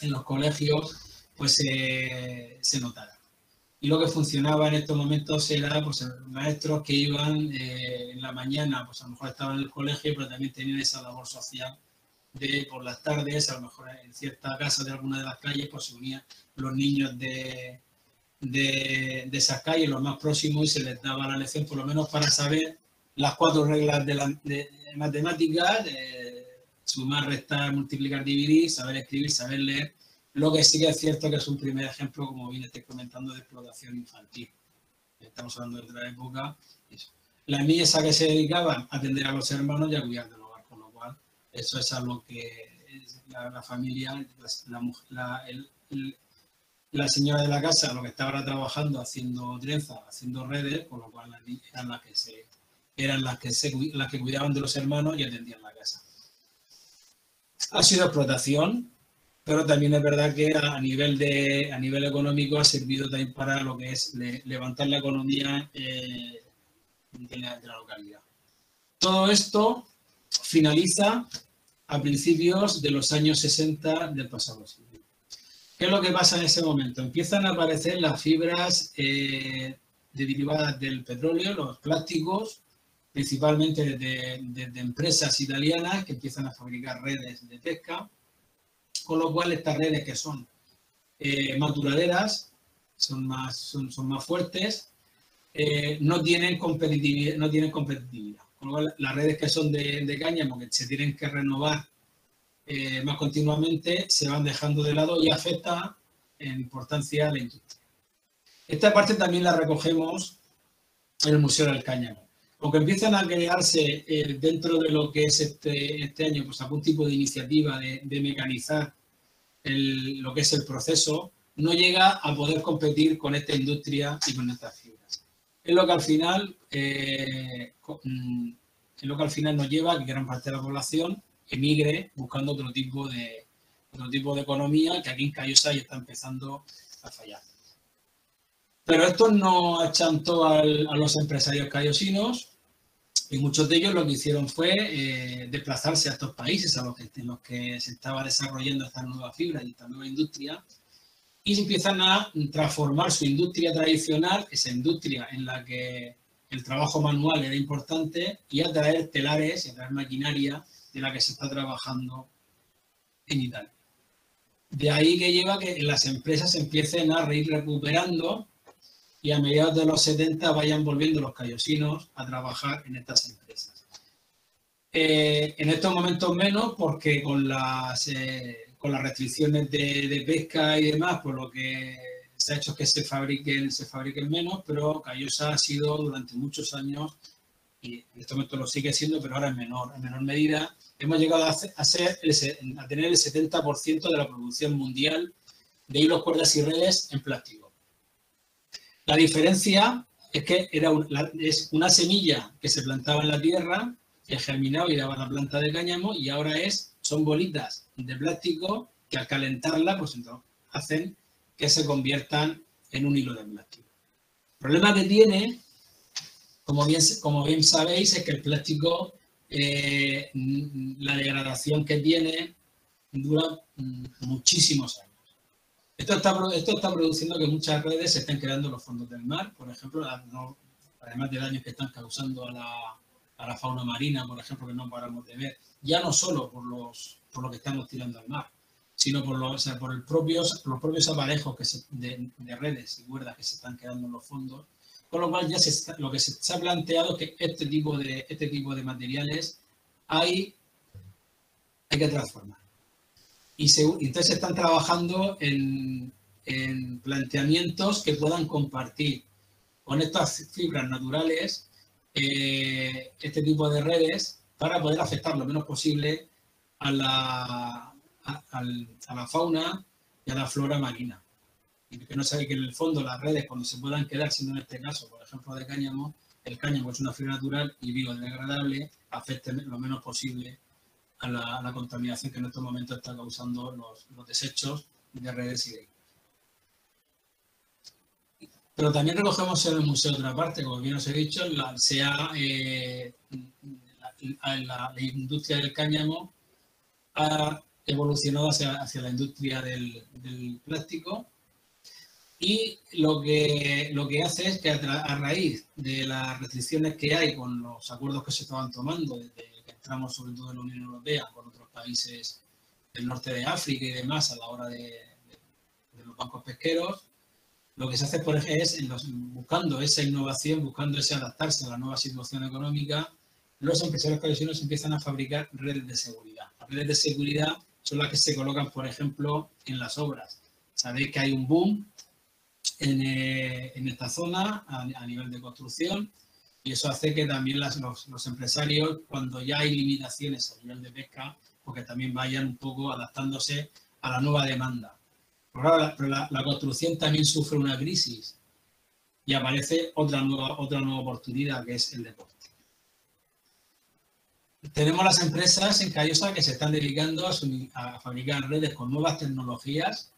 [SPEAKER 2] en los colegios, pues eh, se notara. Y lo que funcionaba en estos momentos era pues maestros que iban en la mañana, pues a lo mejor estaban en el colegio, pero también tenían esa labor social de por las tardes, a lo mejor en cierta casa de alguna de las calles, pues se unían los niños de, de, de esas calles, los más próximos, y se les daba la lección por lo menos para saber las cuatro reglas de, la, de matemáticas, sumar, restar, multiplicar, dividir, saber escribir, saber leer. Lo que sí que es cierto que es un primer ejemplo, como bien estoy comentando, de explotación infantil. Estamos hablando de otra época. Eso. Las niñas a que se dedicaban a atender a los hermanos y a cuidar del hogar, con lo cual eso es algo que la, familia, la, el, la señora de la casa lo que estaba trabajando haciendo trenzas, haciendo redes, con lo cual eran las que se eran las que se, las que cuidaban de los hermanos y atendían la casa. Ha sido explotación, pero también es verdad que a nivel de a nivel económico ha servido también para lo que es levantar la economía eh, de, la, localidad. Todo esto finaliza a principios de los años 60 del pasado siglo. ¿Qué es lo que pasa en ese momento? Empiezan a aparecer las fibras eh, derivadas del petróleo, los plásticos, principalmente de, empresas italianas que empiezan a fabricar redes de pesca, con lo cual estas redes que son eh, más duraderas, son más, son, más fuertes, eh, no, tienen competitividad, no tienen competitividad. Con lo cual las redes que son de, de cáñamo, que se tienen que renovar eh, más continuamente se van dejando de lado y afecta en importancia a la industria. Esta parte también la recogemos en el Museo del Cáñamo. Aunque empiezan a crearse eh, dentro de lo que es este, este año pues algún tipo de iniciativa de, mecanizar lo que es el proceso, no llega a poder competir con esta industria y con estas fibras. Es lo que al final, eh, mm, es lo que al final nos lleva a que gran parte de la población emigre buscando otro tipo de, otro tipo de economía que aquí en Callosa ya está empezando a fallar. Pero esto no achantó a los empresarios callosinos y muchos de ellos lo que hicieron fue eh, desplazarse a estos países a los que, en los que se estaba desarrollando esta nueva fibra y esta nueva industria y empiezan a transformar su industria tradicional, esa industria en la que el trabajo manual era importante, y a traer telares y a traer maquinaria de la que se está trabajando en Italia. De ahí que lleva que las empresas empiecen a ir recuperando y a mediados de los 70 vayan volviendo los callosinos a trabajar en estas empresas. Eh, en estos momentos menos porque con las, eh, con las restricciones de, pesca y demás, por lo que se ha hecho que se fabriquen, se menos, pero Callosa ha sido durante muchos años, y en este momento lo sigue siendo, pero ahora en menor, en menor medida, hemos llegado a, a, ser a tener el 70% de la producción mundial de hilos, cuerdas y redes en plástico. La diferencia es que era es una semilla que se plantaba en la tierra, que germinaba y daba la planta de cáñamo, y ahora es, son bolitas de plástico que al calentarla, pues entonces hacen que se conviertan en un hilo de plástico. El problema que tiene, como bien, como bien sabéis, es que el plástico, eh, la degradación que tiene dura mm, muchísimos años. Esto está, esto está produciendo que muchas redes se estén creando los fondos del mar, por ejemplo, además de daños que están causando a la, fauna marina, por ejemplo, que no paramos de ver, ya no solo por, los, por lo que estamos tirando al mar, sino por, los, por el propios, los propios aparejos que de, redes y cuerdas que se están quedando en los fondos, con lo cual ya se lo que se, ha planteado es que este tipo de, este tipo de materiales hay, hay que transformar y, entonces están trabajando en, planteamientos que puedan compartir con estas fibras naturales eh, este tipo de redes para poder afectar lo menos posible a la, a, la fauna y a la flora marina. Y que no sabe que en el fondo las redes, cuando se puedan quedar, siendo en este caso, por ejemplo, de cáñamo, el cáñamo es una fibra natural y biodegradable, afecte lo menos posible a la, contaminación que en estos momentos está causando los, desechos de redes y de pero también recogemos en el museo otra parte, como bien os he dicho, la, sea eh, la, industria del cáñamo ha evolucionado hacia, hacia la industria del, plástico y lo que, lo que hace es que a, raíz de las restricciones que hay con los acuerdos que se estaban tomando desde sobre todo en la Unión Europea, con otros países del norte de África y demás a la hora de, los bancos pesqueros, lo que se hace por ejemplo es buscando esa innovación, buscando ese adaptarse a la nueva situación económica, los empresarios callosinos empiezan a fabricar redes de seguridad. Las redes de seguridad son las que se colocan, por ejemplo, en las obras. Sabéis que hay un boom en, eh, esta zona a, nivel de construcción y eso hace que también los, empresarios, cuando ya hay limitaciones a nivel de pesca, porque también vayan un poco adaptándose a la nueva demanda. Pero, la, construcción también sufre una crisis y aparece otra nueva, otra nueva oportunidad que es el deporte. Tenemos las empresas en Callosa que se están dedicando a, fabricar redes con nuevas tecnologías,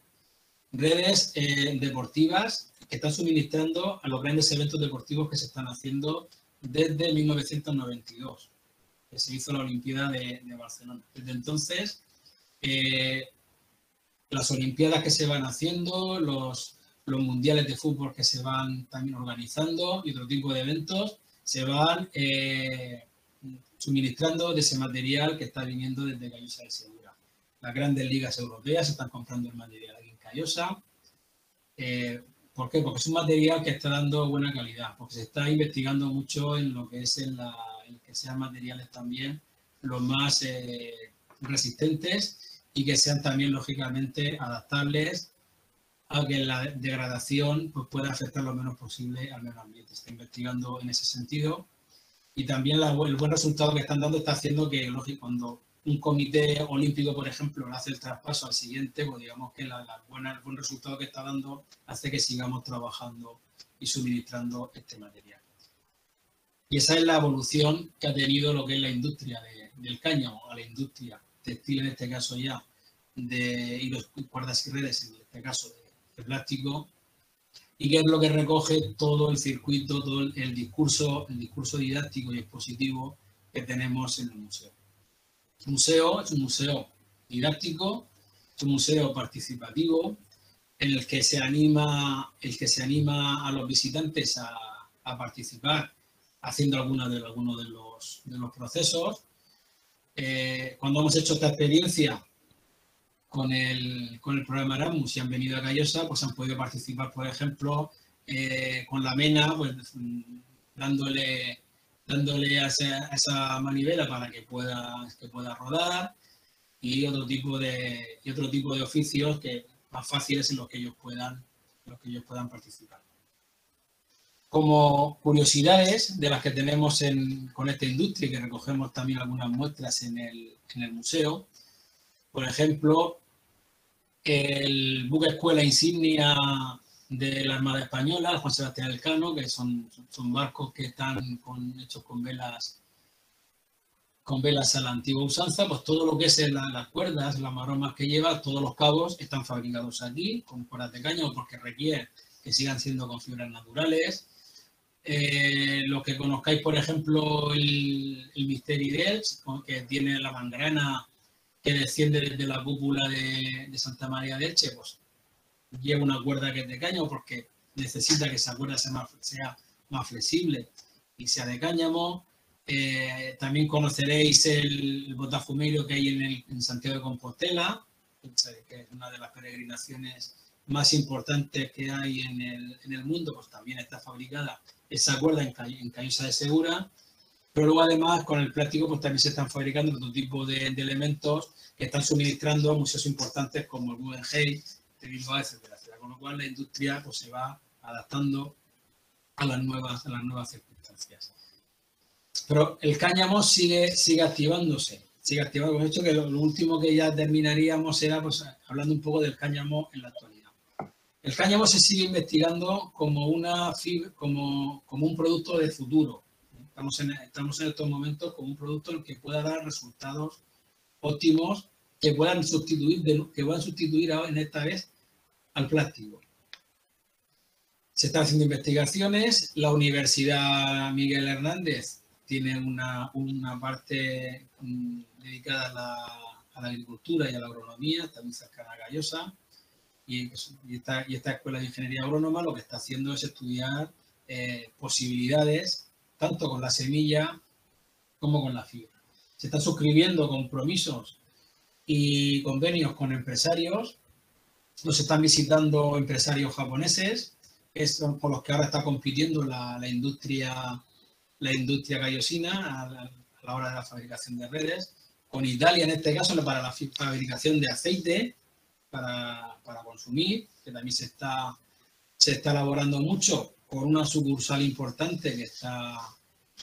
[SPEAKER 2] redes eh, deportivas que están suministrando a los grandes eventos deportivos que se están haciendo desde 1992, que se hizo la Olimpiada de, Barcelona. Desde entonces, eh, las Olimpiadas que se van haciendo, los, los mundiales de fútbol que se van también organizando y otro tipo de eventos, se van eh, suministrando de ese material que está viniendo desde Callosa de Segura. Las grandes ligas europeas están comprando el material Eh, ¿Por qué? Porque es un material que está dando buena calidad, porque se está investigando mucho en lo que es en, la, que sean materiales también los más eh, resistentes y que sean también lógicamente adaptables a que la degradación pues, pueda afectar lo menos posible al medio ambiente. Se está investigando en ese sentido y también el buen resultado que están dando está haciendo que lógico, cuando un comité olímpico, por ejemplo, hace el traspaso al siguiente, pues digamos que el buen resultado que está dando hace que sigamos trabajando y suministrando este material. Y esa es la evolución que ha tenido lo que es la industria del cáñamo a la industria textil, en este caso ya de hilos, cuerdas y redes, en este caso de, plástico, y que es lo que recoge todo el circuito, todo el, discurso, el discurso didáctico y expositivo que tenemos en el museo. Museo es un museo didáctico, es un museo participativo, en el que se anima, el que se anima a los visitantes a, participar haciendo algunos de los, de los procesos. Eh, cuando hemos hecho esta experiencia con el, con el programa Erasmus y han venido a Callosa, pues han podido participar, por ejemplo, eh, con la MENA, pues, dándole, dándole a esa, manivela para que pueda, que pueda rodar y otro tipo de, otro tipo de oficios que más fáciles en los que ellos puedan, los que ellos puedan participar. Como curiosidades de las que tenemos con esta industria y que recogemos también algunas muestras en el, en el museo, por ejemplo, el buque escuela insignia de la Armada Española, Juan Sebastián Elcano, que son, son barcos que están con, hechos con velas con velas a la antigua usanza, pues todo lo que es las cuerdas, las maromas que lleva, todos los cabos están fabricados aquí con cuerdas de caño porque requiere que sigan siendo con fibras naturales. Eh, lo que conozcáis, por ejemplo, el, el Misteri que tiene la mangrana que desciende desde la cúpula de, Santa María de Elche, pues lleva una cuerda que es de caño porque necesita que esa cuerda sea más, sea más flexible y sea de cáñamo. Eh, también conoceréis el, botafumeiro que hay en, el, en, Santiago de Compostela, que es una de las peregrinaciones más importantes que hay en el, en el mundo, pues también está fabricada esa cuerda en, en Callosa de Segura. Pero luego además con el plástico pues también se están fabricando otro tipo de, elementos que están suministrando a museos importantes como el Guggenheim, Bilbao, etc. Con lo cual la industria pues se va adaptando a las nuevas, a las nuevas circunstancias. Pero el cáñamo sigue, sigue activándose, sigue activando. Hemos hecho que lo, último que ya terminaríamos era pues, hablando un poco del cáñamo en la actualidad. El cáñamo se sigue investigando como, una como, como un producto de futuro. Estamos en, estamos en estos momentos como un producto que pueda dar resultados óptimos que puedan sustituir, que puedan sustituir en esta vez al plástico. Se están haciendo investigaciones. La Universidad Miguel Hernández tiene una, una parte mm, dedicada a la, agricultura y a la agronomía, también cercana a Gallosa. Y, y, esta, y, esta, escuela de ingeniería agrónoma lo que está haciendo es estudiar eh, posibilidades, tanto con la semilla como con la fibra. Se están suscribiendo compromisos y convenios con empresarios. Nos están visitando empresarios japoneses, son con los que ahora está compitiendo la, industria la industria gallosina a la, hora de la fabricación de redes, con Italia en este caso para la fabricación de aceite para, para consumir, que también se está, se está elaborando mucho con una sucursal importante que está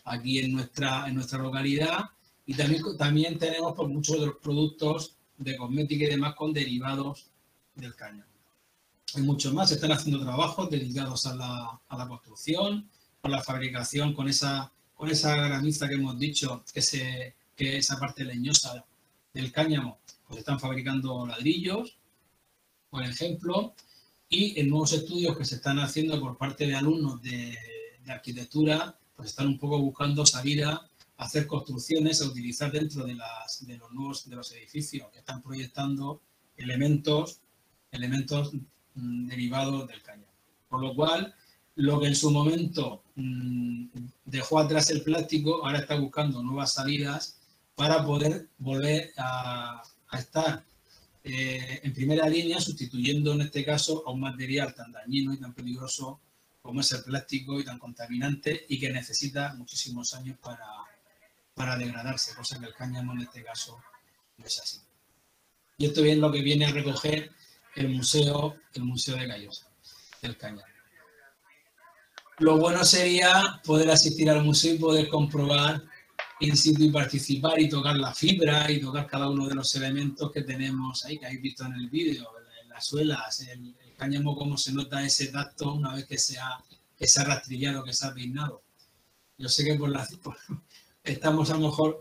[SPEAKER 2] aquí en nuestra, en nuestra localidad. Y también, también tenemos pues, muchos los productos de cosmética y demás con derivados del caño. Hay muchos más, están haciendo trabajos dedicados a la, a la construcción, con la fabricación, con esa, con esa graniza que hemos dicho, que, que esa parte leñosa del cáñamo, pues están fabricando ladrillos, por ejemplo, y en nuevos estudios que se están haciendo por parte de alumnos de, arquitectura, pues están un poco buscando salida a hacer construcciones, a utilizar dentro de, las, de los nuevos de los edificios que están proyectando elementos, elementos mm, derivados del cáñamo. Por lo cual, lo que en su momento mm, dejó atrás el plástico, ahora está buscando nuevas salidas para poder volver a, estar eh, en primera línea, sustituyendo en este caso a un material tan dañino y tan peligroso como es el plástico y tan contaminante y que necesita muchísimos años para, para degradarse, cosa que el cáñamo en este caso no es así. Y esto es lo que viene a recoger el museo, el museo de Gallosa, del cáñamo. Lo bueno sería poder asistir al museo y poder comprobar in situ y participar y tocar la fibra y tocar cada uno de los elementos que tenemos ahí, que habéis visto en el vídeo, las suelas, el, cáñamo, cómo se nota ese tacto una vez que se ha, que se rastrillado, que se ha peinado. Yo sé que por la, estamos a lo mejor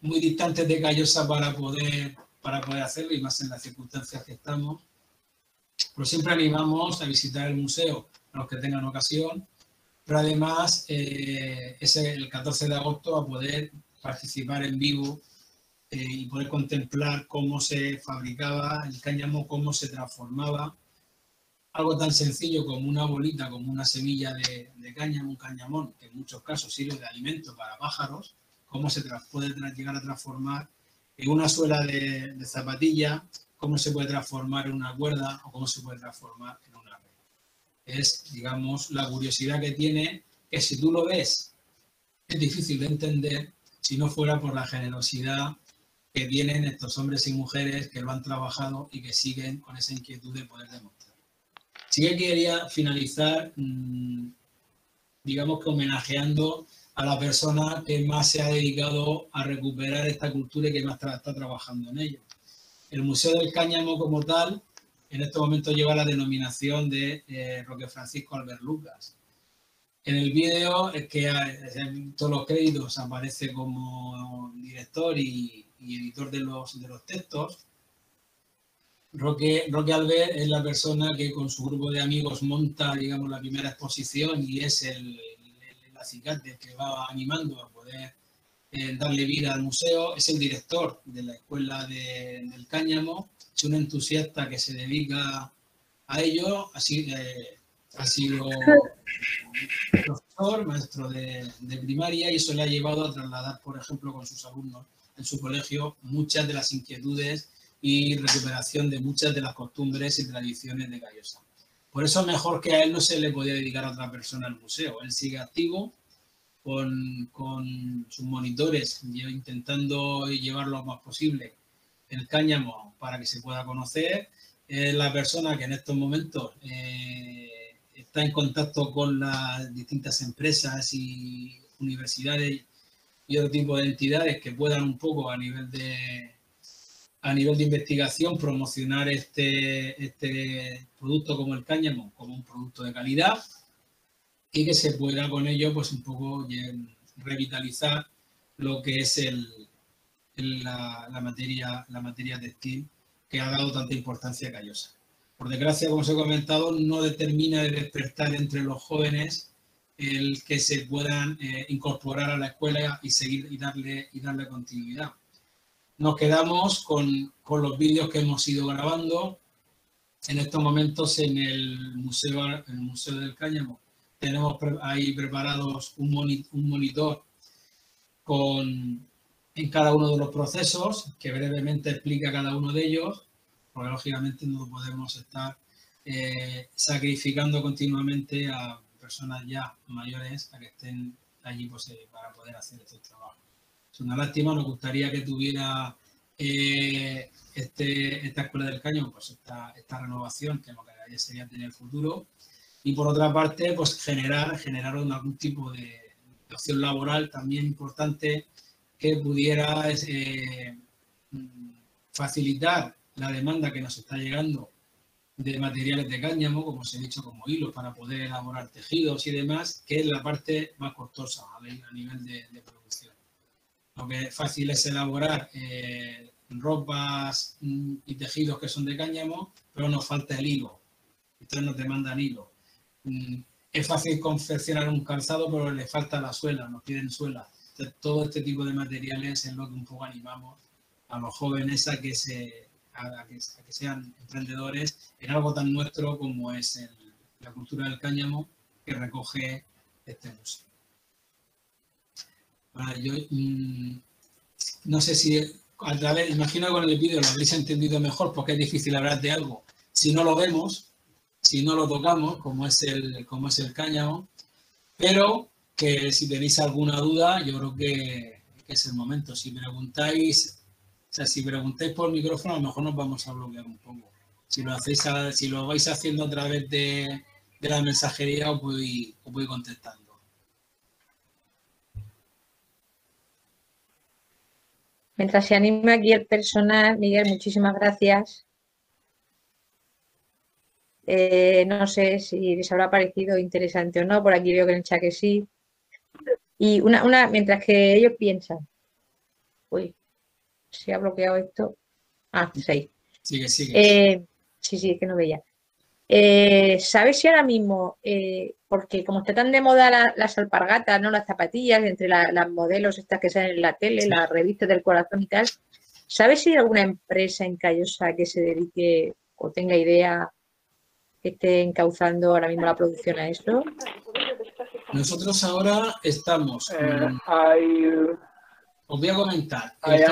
[SPEAKER 2] muy distantes de Callosa para poder para poder hacerlo y más en las circunstancias que estamos. Pero siempre animamos a visitar el museo a los que tengan ocasión, pero además eh, es el 14 de agosto a poder participar en vivo eh, y poder contemplar cómo se fabricaba el cáñamo, cómo se transformaba. Algo tan sencillo como una bolita, como una semilla de, cáñamo, un cañamón, que en muchos casos sirve de alimento para pájaros, cómo se puede llegar a transformar en una suela de, zapatilla, cómo se puede transformar en una cuerda o cómo se puede transformar en una red. Es, digamos, la curiosidad que tiene, que si tú lo ves, es difícil de entender si no fuera por la generosidad que tienen estos hombres y mujeres que lo han trabajado y que siguen con esa inquietud de poder demostrar. Sí que quería finalizar, mm, digamos que homenajeando a la persona que más se ha dedicado a recuperar esta cultura y que más está trabajando en ello. El Museo del Cáñamo como tal, en este momento lleva la denominación de eh, Roque Francisco Albert Lucas. En el vídeo es que en todos los créditos aparece como director y, editor de los, de los textos. Roque, Roque Albert es la persona que con su grupo de amigos monta, digamos, la primera exposición y es el, acicate que va animando a poder eh, darle vida al museo, es el director de la Escuela del Cáñamo, es un entusiasta que se dedica a ello, eh, ha sido profesor, maestro de, de, primaria y eso le ha llevado a trasladar, por ejemplo, con sus alumnos en su colegio muchas de las inquietudes y recuperación de muchas de las costumbres y tradiciones de Callosa. Por eso mejor que a él no se le podía dedicar a otra persona al museo. Él sigue activo con, con sus monitores, intentando llevar lo más posible el cáñamo para que se pueda conocer. Es la persona que en estos momentos eh, está en contacto con las distintas empresas y universidades y otro tipo de entidades que puedan un poco a nivel de, a nivel de investigación promocionar este, este producto como el cáñamo como un producto de calidad y que se pueda con ello pues un poco revitalizar lo que es el, la, materia, la materia textil que ha dado tanta importancia a Callosa. Por desgracia, como os he comentado, no determina de despertar entre los jóvenes el que se puedan eh, incorporar a la escuela y seguir y darle, y darle continuidad nos quedamos con, con los vídeos que hemos ido grabando. En estos momentos en el Museo, el museo del Cáñamo tenemos ahí preparados un, un monitor con, en cada uno de los procesos que brevemente explica cada uno de ellos, porque lógicamente no podemos estar eh, sacrificando continuamente a personas ya mayores a que estén allí pues, eh, para poder hacer estos trabajos. Es una lástima, nos gustaría que tuviera eh, este, esta Escuela del Cañón, pues esta, renovación, que lo que sería tener futuro. Y por otra parte, pues generar, generar algún tipo de, opción laboral también importante que pudiera eh, facilitar la demanda que nos está llegando de materiales de cáñamo, como os he dicho, como hilos para poder elaborar tejidos y demás, que es la parte más costosa a nivel de, de producción. Lo que es fácil es elaborar eh, ropas mm, y tejidos que son de cáñamo, pero nos falta el hilo. Entonces nos demandan hilo. Mm, es fácil confeccionar un calzado, pero le falta la suela, nos piden suela. Todo este tipo de materiales es lo que un poco animamos a los jóvenes a que, se, a que, sean emprendedores en algo tan nuestro como es la cultura del cáñamo que recoge este museo yo mm, no sé si a través, imagino que con el vídeo lo habréis entendido mejor porque es difícil hablar de algo. Si no lo vemos, si no lo tocamos, como es el, como es el cáñamo, pero que si tenéis alguna duda, yo creo que, es el momento. Si preguntáis, o sea, si preguntáis por micrófono, a lo mejor nos vamos a bloquear un poco. Si lo hacéis, si lo vais haciendo a través de, la mensajería, os voy, os voy contestando.
[SPEAKER 1] Mientras se anima aquí el personal, Miguel, muchísimas gracias. Eh, no sé si les habrá parecido interesante o no, por aquí veo que en el chat que sí. Y una, una, mientras que ellos piensan, uy, se ha bloqueado esto. Ah, seis.
[SPEAKER 2] Sigue, sigue.
[SPEAKER 1] Eh, sí, sí, que no veía. Eh, ¿Sabes si ahora mismo, eh, porque como está tan de moda las alpargatas, ¿no? Las zapatillas, entre las modelos estas que salen en la tele, las revistas del corazón y tal, ¿sabes si hay alguna empresa en Callosa que se dedique o tenga idea que esté encauzando ahora mismo la producción a esto?
[SPEAKER 2] Nosotros ahora estamos.
[SPEAKER 4] Eh, hay,
[SPEAKER 2] os voy a comentar. El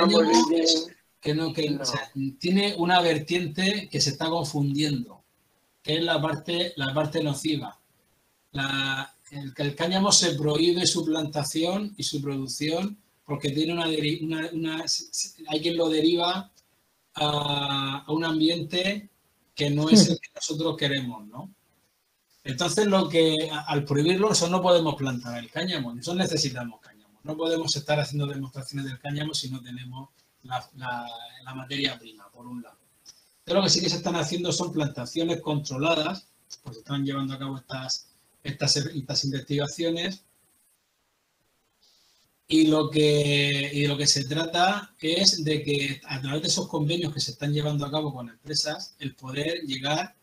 [SPEAKER 2] que no, que,
[SPEAKER 4] No.
[SPEAKER 2] o sea, tiene una vertiente que se está confundiendo, que es la parte, la parte nociva. El, el cáñamo se prohíbe su plantación y su producción porque tiene una, una- hay quien lo deriva a, un ambiente que no es el que nosotros queremos, ¿no? Entonces, lo que al prohibirlo, eso no podemos plantar el cáñamo, nosotros necesitamos cáñamo. No podemos estar haciendo demostraciones del cáñamo si no tenemos la materia prima, por un lado. Lo que sí que se están haciendo son plantaciones controladas, pues están llevando a cabo estas, estas, investigaciones. Y lo, que, y lo que se trata es de que a través de esos convenios que se están llevando a cabo con empresas, el poder llegar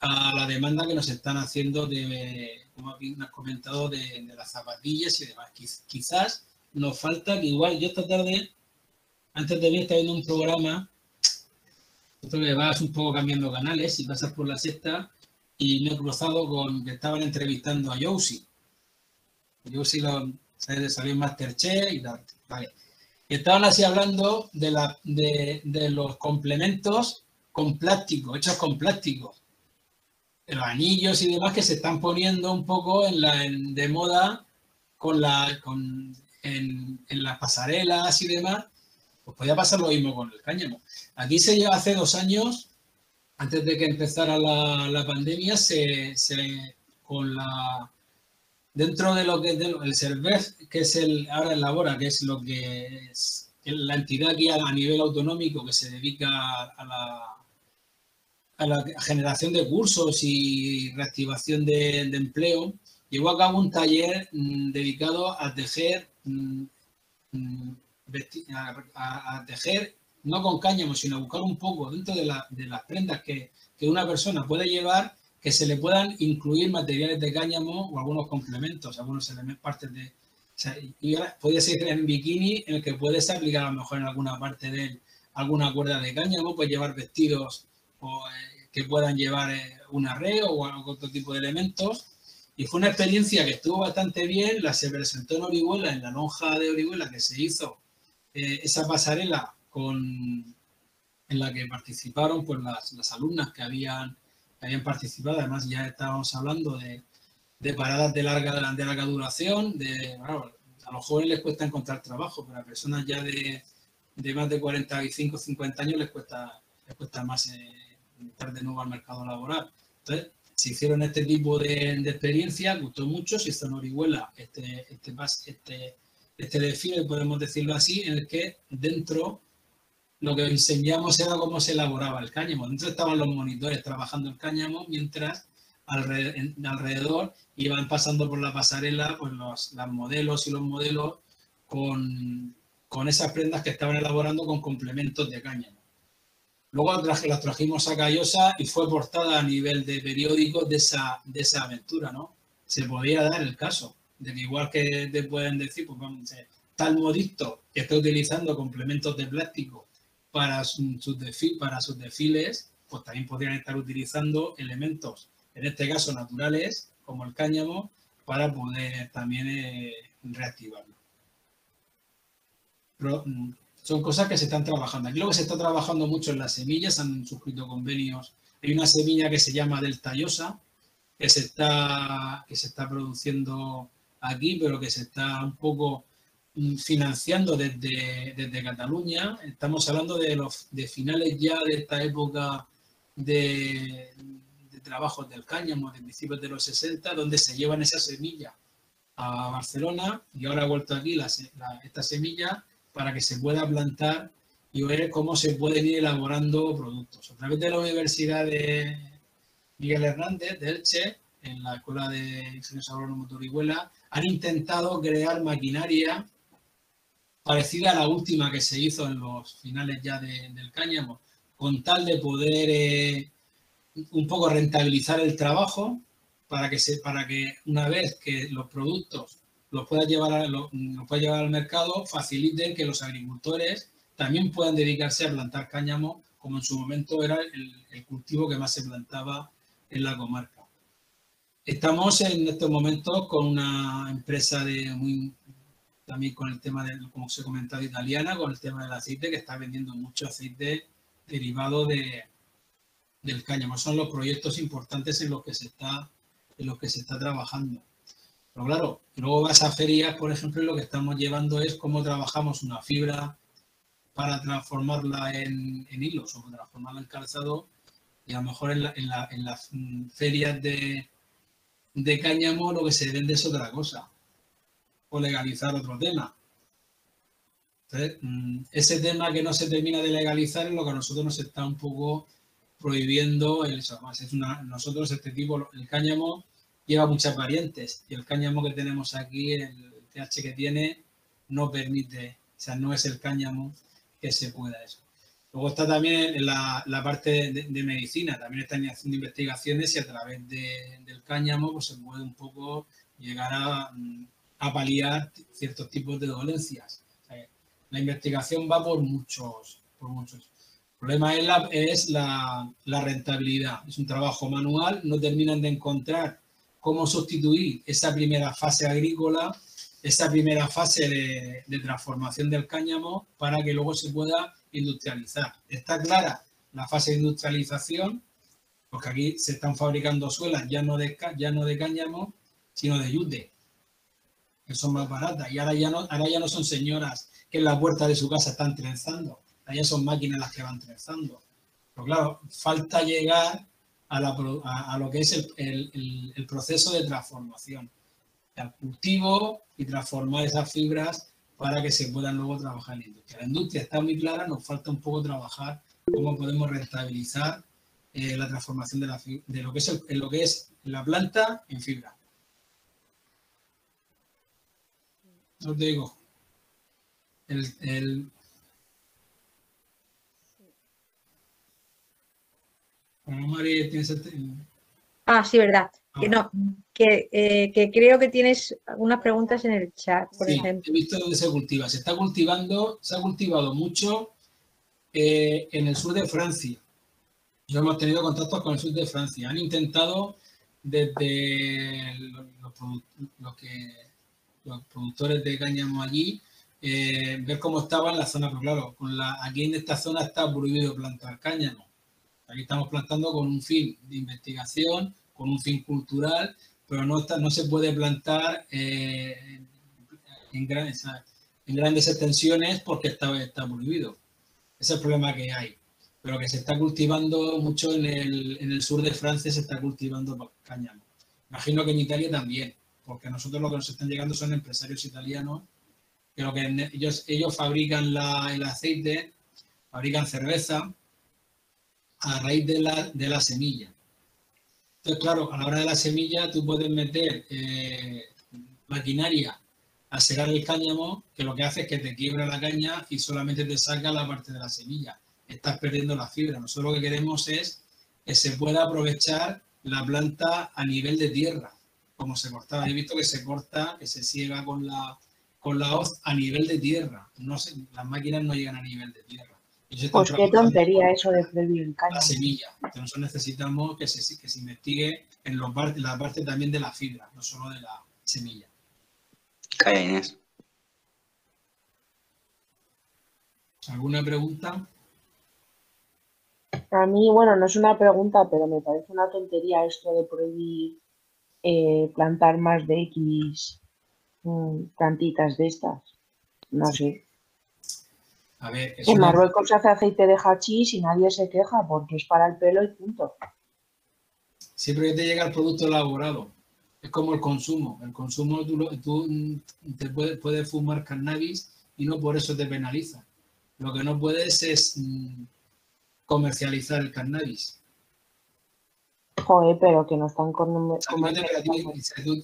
[SPEAKER 2] a la demanda que nos están haciendo de, como bien has comentado, de, de las zapatillas y demás. Quiz- Quizás nos falta que igual yo esta tarde, antes de venir, estaba viendo un programa, esto que vas un poco cambiando canales y pasas por la sexta y me he cruzado con que estaban entrevistando a Josie. Josie lo, salió en Masterchef y tal. Vale. Estaban así hablando de, la, de, de los complementos con plástico, hechos con plástico los anillos y demás que se están poniendo un poco en la, en- de moda con la, con, en, en las pasarelas y demás, pues podía pasar lo mismo con el cáñamo. Aquí se lleva hace dos años, antes de que empezara la, la pandemia, se, se- con la dentro de lo que es el CERVEF, que es el ahora elabora, que es lo que es la entidad aquí a, nivel autonómico que se dedica a la a la generación de cursos y reactivación de, empleo, llevó a cabo un taller mm, dedicado a tejer, mm, a, tejer, no con cáñamo, sino buscar un poco dentro de, la- de las prendas que, que una persona puede llevar, que se le puedan incluir materiales de cáñamo o algunos complementos, algunos elementos, partes de... Y ahora podría ser en bikini en el que puedes aplicar a lo mejor en alguna parte de él alguna cuerda de cáñamo, puedes llevar vestidos o, eh, que puedan llevar eh, un arreo o algún otro tipo de elementos. Y fue una experiencia que estuvo bastante bien, la se presentó en Orihuela, en la lonja de Orihuela, que se hizo eh, esa pasarela con, en la que participaron pues, las, las alumnas que habían, habían participado. Además, ya estábamos hablando de, de paradas de larga, de larga duración. De, bueno, a los jóvenes les cuesta encontrar trabajo, pero a personas ya de, de más de 45 50 años les cuesta, les cuesta más eh, entrar de nuevo al mercado laboral. Entonces, se hicieron este tipo de, de experiencias, gustó mucho, se hizo en Orihuela este, este, este, este desfile, podemos decirlo así, en el que dentro lo que enseñamos era cómo se elaboraba el cáñamo. Dentro estaban los monitores trabajando el cáñamo, mientras alre- en- alrededor iban pasando por la pasarela pues los, las modelos y los modelos con, con esas prendas que estaban elaborando con complementos de cáñamo. Luego las trajimos a Callosa y fue portada a nivel de periódicos de esa, de esa aventura, ¿no? Se podía dar el caso de que igual que te pueden decir, pues vamos, eh, tal modisto que está utilizando complementos de plástico para su- sus, desfi- para sus desfiles, pues también podrían estar utilizando elementos, en este caso naturales, como el cáñamo, para poder también eh, reactivarlo. Mm, son cosas que se están trabajando. Aquí lo que se está trabajando mucho en las semillas, han suscrito convenios. Hay una semilla que se llama Deltayosa, que se está, que se está produciendo aquí, pero que se está un poco mm, financiando desde, desde Cataluña. Estamos hablando de los de finales ya de esta época de, de trabajos del cáñamo, de principios de los 60, donde se llevan esas semillas a Barcelona y ahora ha vuelto aquí la la- esta semilla para que se pueda plantar y ver cómo se pueden ir elaborando productos. A través de la Universidad de Miguel Hernández de Elche, en la Escuela de Ingenieros Agrónomos de Orihuela, han intentado crear maquinaria parecida a la última que se hizo en los finales ya de- del cáñamo, con tal de poder eh, un poco rentabilizar el trabajo para que, se, para que una vez que los productos los pueda llevar, los pueda llevar al mercado, faciliten que los agricultores también puedan dedicarse a plantar cáñamo, como en su momento era el, cultivo que más se plantaba en la comarca. Estamos en estos momentos con una empresa de muy, también con el tema de, como se ha comentado, italiana, con el tema del aceite, que está vendiendo mucho aceite derivado de, del cáñamo. Son los proyectos importantes en los que se está, en los que se está trabajando. Pero claro, luego vas a ferias, por ejemplo, lo que estamos llevando es cómo trabajamos una fibra para transformarla en, hilos o transformarla en calzado y a lo mejor en, las ferias de, de cáñamo lo que se vende es otra cosa o legalizar otro tema. Mm, ese tema que no se termina de legalizar es lo que a nosotros nos está un poco prohibiendo el es una, nosotros este tipo, el cáñamo lleva muchas variantes y el cáñamo que tenemos aquí, el TH que tiene, no permite, o sea, no es el cáñamo que se pueda eso. Luego está también la, parte de, medicina, también están haciendo investigaciones y a través del cáñamo pues, se puede un poco llegar a, a paliar ciertos tipos de dolencias. la investigación va por muchos, por muchos. El problema es, la, rentabilidad. Es un trabajo manual, no terminan de encontrar cómo sustituir esa primera fase agrícola esa primera fase de, transformación del cáñamo para que luego se pueda industrializar. Está clara la fase de industrialización, porque aquí se están fabricando suelas ya no de, ya no de cáñamo, sino de yute, que son más baratas. Y ahora ya, no, ahora ya no son señoras que en la puerta de su casa están trenzando, ahora ya son máquinas las que van trenzando. Pero claro, falta llegar a, lo que es el proceso de transformación al cultivo y transformar esas fibras para que se puedan luego trabajar en la industria. La industria está muy clara, nos falta un poco trabajar cómo podemos rentabilizar eh, la transformación de, la, de lo, que es la planta en fibra. Os digo, el, el
[SPEAKER 1] Ah, sí, verdad. Que no, eh, que, creo que tienes algunas preguntas en el chat, por ejemplo.
[SPEAKER 2] He visto dónde se cultiva. Se está cultivando, se ha cultivado mucho eh, en el sur de Francia. Yo hemos tenido contactos con el sur de Francia. Han intentado desde los, que, los productores de cáñamo allí eh, ver cómo estaba en la zona. Pero claro, con la, aquí en esta zona está prohibido plantar cáñamo. Aquí estamos plantando con un fin de investigación, con un fin cultural, pero no, está, no se puede plantar eh, en, grandes, en grandes extensiones porque está, está prohibido. Ese es el problema que hay. Pero que se está cultivando mucho en el, en el sur de Francia, se está cultivando cáñamo. Imagino que en Italia también, porque nosotros lo que nos están llegando son empresarios italianos que, lo que ellos, fabrican el aceite, fabrican cerveza, a raíz de la semilla. Entonces, claro, a la hora de la semilla tú puedes meter eh, maquinaria a secar el cáñamo, que lo que hace es que te quiebra la caña y solamente te saca la parte de la semilla. Estás perdiendo la fibra. Nosotros lo que queremos es que se pueda aprovechar la planta a nivel de tierra, como se cortaba. He visto que se corta, que se ciega con la, con la hoz a nivel de tierra. No las máquinas no llegan a nivel de tierra.
[SPEAKER 4] Pues qué tontería eso de prohibir
[SPEAKER 2] La semilla. Nosotros necesitamos que se, que se investigue en los la parte también de la fibra, no solo de la semilla.
[SPEAKER 5] Inés.
[SPEAKER 2] ¿Alguna pregunta?
[SPEAKER 4] A mí, bueno, no es una pregunta, pero me parece una tontería esto de prohibir eh, plantar más de X mm, plantitas de estas. No sé en Marruecos se hace aceite de hachís y nadie se queja porque es para el pelo y punto.
[SPEAKER 2] Siempre que te llega el producto elaborado. Es como el consumo. El consumo tú, te puedes, fumar cannabis y no por eso te penaliza. Lo que no puedes es mm, comercializar el cannabis.
[SPEAKER 4] Joder, pero que no están con
[SPEAKER 2] tú,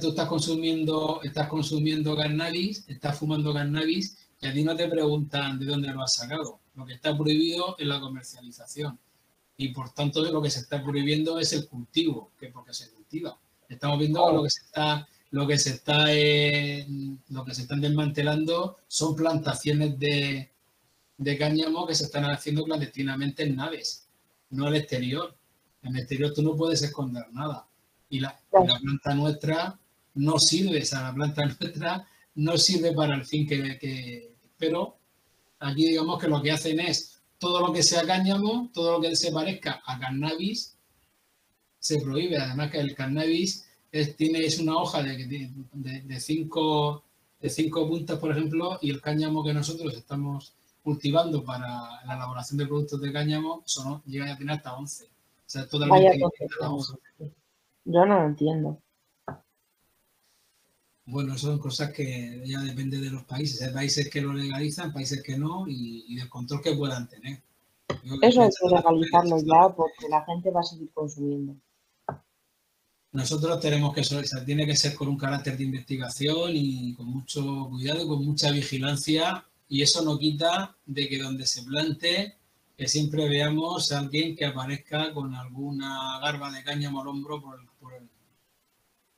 [SPEAKER 2] tú estás consumiendo, estás consumiendo cannabis, estás fumando cannabis y a ti no te preguntan de dónde lo has sacado. Lo que está prohibido es la comercialización. Y por tanto, lo que se está prohibiendo es el cultivo, que porque se cultiva. Estamos viendo lo que se está, lo que se está, eh, lo que se están desmantelando son plantaciones de, de cáñamo que se están haciendo clandestinamente en naves, no al exterior. En el exterior tú no puedes esconder nada. Y la, la planta nuestra no sirve, o sea, la planta nuestra no sirve para el fin que, que, Pero aquí digamos que lo que hacen es todo lo que sea cáñamo, todo lo que se parezca a cannabis, se prohíbe. Además que el cannabis es, tiene, es una hoja de, de, de, cinco, de cinco puntas, por ejemplo, y el cáñamo que nosotros estamos cultivando para la elaboración de productos de cáñamo son, llega a tener hasta 11. O sea, totalmente
[SPEAKER 4] Yo no lo entiendo.
[SPEAKER 2] Bueno, son cosas que ya depende de los países. Hay países que lo legalizan, países que no, y, y del control que puedan tener.
[SPEAKER 4] Eso hay que legalizarlo ya porque la gente va a seguir consumiendo.
[SPEAKER 2] Nosotros tenemos que, sea, tiene que ser con un carácter de investigación y con mucho cuidado y con mucha vigilancia. Y eso no quita de que donde se plante, que siempre veamos a alguien que aparezca con alguna garba de cáñamo al hombro por el, por el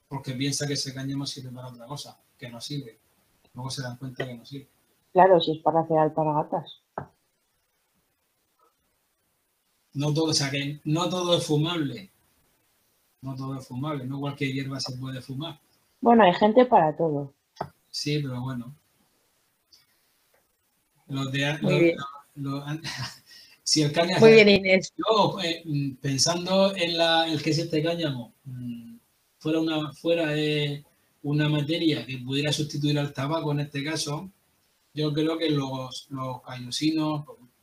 [SPEAKER 2] porque piensa que ese cáñamo sirve para otra cosa, que no sirve. Luego se dan cuenta que no sirve.
[SPEAKER 4] Claro, si es para hacer alpargatas.
[SPEAKER 2] No todo, o sea, que no todo es fumable. No todo es fumable, no cualquier hierba se puede fumar.
[SPEAKER 4] Bueno, hay gente para todo.
[SPEAKER 2] Sí, pero bueno. Los de, los, los, si el cáñamo.
[SPEAKER 1] Muy bien, Inés.
[SPEAKER 2] Yo, eh, pensando en la, el que es este cáñamo, fuera una, fuera de una materia que pudiera sustituir al tabaco en este caso, yo creo que los, los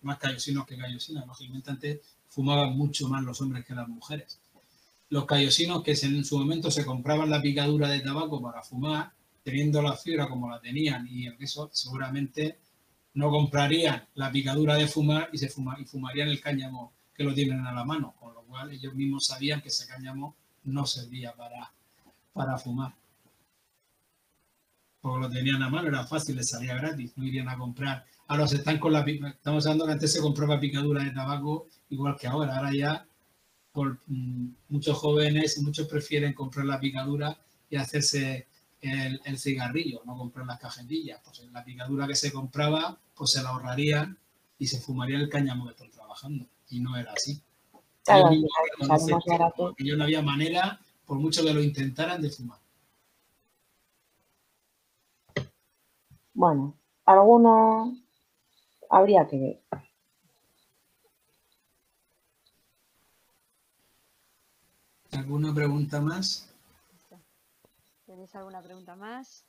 [SPEAKER 2] más callosinos que callosinas, lógicamente antes fumaban mucho más los hombres que las mujeres. Los callosinos que en su momento se compraban la picadura de tabaco para fumar, teniendo la fibra como la tenían y el queso, seguramente no comprarían la picadura de fumar y, se fuma, y fumarían el cáñamo que lo tienen a la mano, con lo cual ellos mismos sabían que ese cáñamo no servía para, para fumar. Porque lo tenían a mano, era fácil, les salía gratis, no irían a comprar. Ahora se están con la estamos hablando que antes se compraba picadura de tabaco igual que ahora. Ahora ya por, mmm, muchos jóvenes, muchos prefieren comprar la picadura y hacerse el, el, cigarrillo, no comprar las cajetillas. Pues la picadura que se compraba, pues se la ahorrarían y se fumaría el cáñamo que están trabajando. Y no era así.
[SPEAKER 4] Claro,
[SPEAKER 2] ellos no había manera, por mucho que lo intentaran, de fumar.
[SPEAKER 4] Bueno, algunos habría que ver.
[SPEAKER 2] ¿Alguna pregunta más?
[SPEAKER 6] ¿Tenéis alguna pregunta más?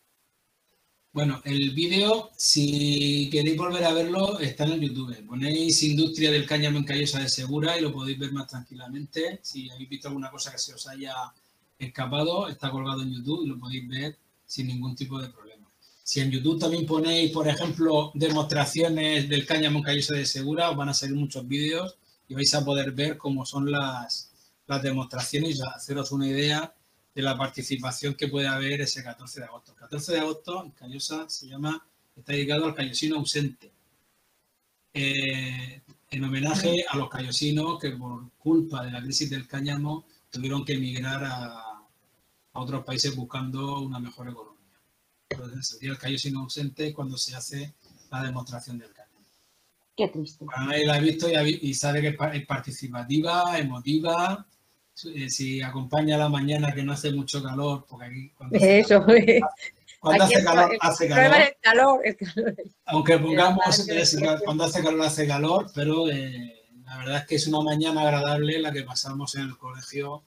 [SPEAKER 2] Bueno, el vídeo, si queréis volver a verlo, está en el YouTube. Ponéis Industria del Cáñamo en Callosa de Segura y lo podéis ver más tranquilamente. Si habéis visto alguna cosa que se os haya escapado, está colgado en YouTube y lo podéis ver sin ningún tipo de problema. Si en YouTube también ponéis, por ejemplo, demostraciones del cáñamo en Callosa de Segura, os van a salir muchos vídeos y vais a poder ver cómo son las, las demostraciones y haceros una idea de la participación que puede haber ese 14 de agosto. El 14 de agosto en Callosa se llama, está dedicado al callosino ausente, eh, en homenaje a los callosinos que por culpa de la crisis del cáñamo tuvieron que emigrar a, a otros países buscando una mejor economía. Entonces el callosino ausente cuando se hace la demostración del cáñamo.
[SPEAKER 4] Qué triste.
[SPEAKER 2] Para nadie la ha visto y, y sabe que es participativa, emotiva, si acompaña la mañana que no hace mucho calor, porque aquí cuando hace
[SPEAKER 1] Eso,
[SPEAKER 2] calor, cuando hace calor,
[SPEAKER 1] el
[SPEAKER 2] hace calor.
[SPEAKER 1] el calor, el calor.
[SPEAKER 2] Aunque pongamos es, cuando hace calor hace calor, pero eh, la verdad es que es una mañana agradable la que pasamos en el colegio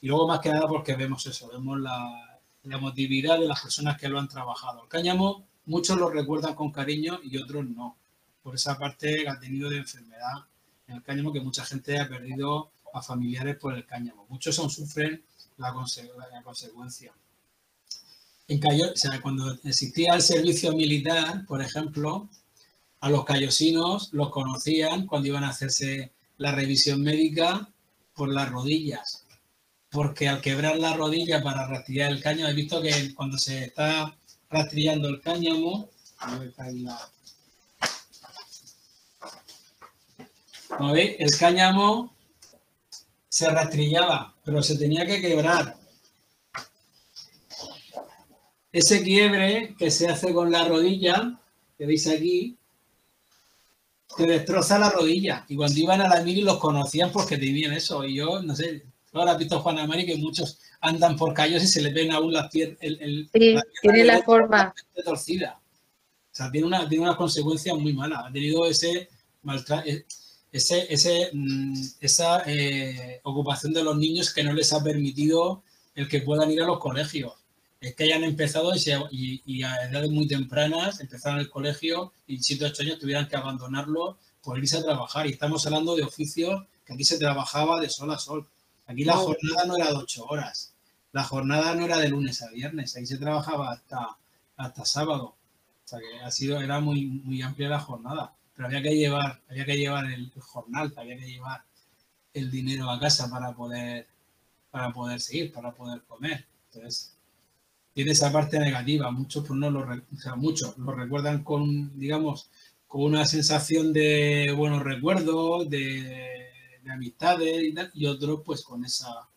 [SPEAKER 2] y luego más que nada porque vemos eso, vemos la, la emotividad de las personas que lo han trabajado. El cáñamo muchos lo recuerdan con cariño y otros no, por esa parte que ha tenido de enfermedad en el cáñamo que mucha gente ha perdido a familiares por el cáñamo. Muchos sufren la, conse la consecuencia. En Cayo, o sea, cuando existía el servicio militar, por ejemplo, a los callosinos los conocían cuando iban a hacerse la revisión médica por las rodillas. Porque al quebrar la rodilla para rastrillar el cáñamo, he visto que cuando se está rastrillando el cáñamo, veis, el cáñamo se rastrillaba, pero se tenía que quebrar. Ese quiebre que se hace con la rodilla, que veis aquí, te destroza la rodilla. Y cuando iban a la mili los conocían porque tenían eso. Y yo, no sé, ahora has visto Juana Mari que muchos andan por callos y se le ven aún las piernas. El, el-
[SPEAKER 1] Sí,
[SPEAKER 2] pierna
[SPEAKER 1] tiene la forma.
[SPEAKER 2] torcida. O sea, tiene, una, tiene unas consecuencias muy malas. Ha tenido ese maltrato. Ese, ese, mm, esa eh, ocupación de los niños que no les ha permitido el que puedan ir a los colegios. Es que hayan empezado y, se- y- y a edades muy tempranas empezaron el colegio y 7 o 8 años tuvieran que abandonarlo por irse a trabajar. Y estamos hablando de oficios que aquí se trabajaba de sol a sol. Aquí la jornada no era de 8 horas. La jornada no era de lunes a viernes. Ahí se trabajaba hasta, hasta sábado. O sea que ha sido, era muy, muy amplia la jornada. Pero había que llevar, había que llevar el jornal, había que llevar el dinero a casa para poder, para poder seguir, para poder comer. Entonces, tiene esa parte negativa. Muchos, pues no lo, o sea, muchos lo recuerdan con, digamos, con una sensación de buenos recuerdos, de, de amistades y, tal, y otros, pues con esa,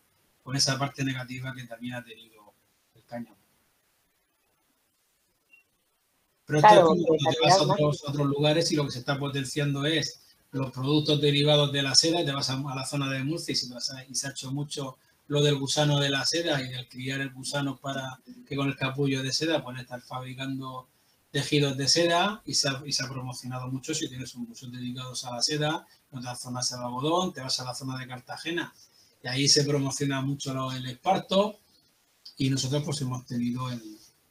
[SPEAKER 2] con esa parte negativa que también ha tenido el cáñamo. Pero esto
[SPEAKER 4] Claro,
[SPEAKER 2] es como cuando te vas a otros, otros lugares y lo que se está potenciando es los productos derivados de la seda, y te vas a, a la zona de Murcia y, a- se ha hecho mucho lo del gusano de la seda y del criar el gusano para que con el capullo de seda puedan estar fabricando tejidos de seda y se ha, y se ha promocionado mucho si tienes un museos dedicados a la seda, en otras zonas al algodón, te vas a la zona de Cartagena y ahí se promociona mucho lo- el esparto y nosotros pues hemos tenido el,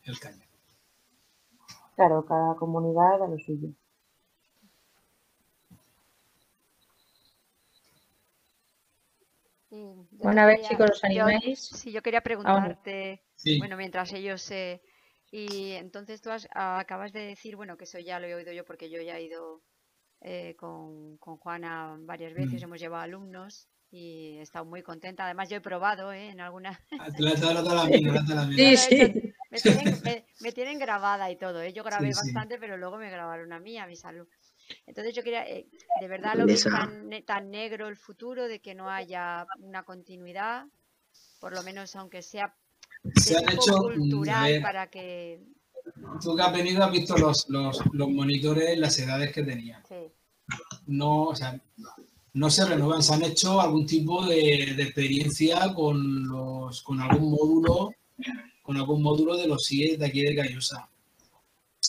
[SPEAKER 2] el caña.
[SPEAKER 4] Claro, cada comunidad a lo suyo.
[SPEAKER 6] Y yo te
[SPEAKER 1] Bueno, a ver,
[SPEAKER 6] quería-
[SPEAKER 1] chicos, ¿os
[SPEAKER 6] yo-
[SPEAKER 1] animáis?
[SPEAKER 6] Sí, yo quería
[SPEAKER 1] Ah,
[SPEAKER 6] preguntarte,
[SPEAKER 2] Sí.
[SPEAKER 6] bueno, mientras ellos... eh, y entonces tú has- acabas de decir, bueno, que eso ya lo he oído yo porque yo ya he ido eh, con, con Juana varias veces,
[SPEAKER 2] Mm.
[SPEAKER 6] hemos llevado alumnos y he estado muy contenta. Además, yo he probado ¿eh? en alguna...
[SPEAKER 2] Ah, te la- la- la la.
[SPEAKER 1] Sí, sí.
[SPEAKER 6] Me tienen, me- me tienen grabada y todo, ¿eh? Yo grabé
[SPEAKER 2] Sí, sí.
[SPEAKER 6] bastante, pero luego me grabaron a mí, a mi salud. Entonces yo quería, eh, ¿de verdad lo ves
[SPEAKER 5] esa-
[SPEAKER 6] tan, tan negro el futuro de que no haya una continuidad? Por lo menos aunque sea
[SPEAKER 2] Se han hecho, mm,
[SPEAKER 6] cultural
[SPEAKER 2] ver,
[SPEAKER 6] para que...
[SPEAKER 2] tú que has venido has visto los, los, los monitores, las edades que tenían.
[SPEAKER 6] Sí,
[SPEAKER 2] no, o sea, no se renuevan, se han hecho algún tipo de, de experiencia con los, con algún módulo, con algún módulo de los CIE de aquí de Callosa,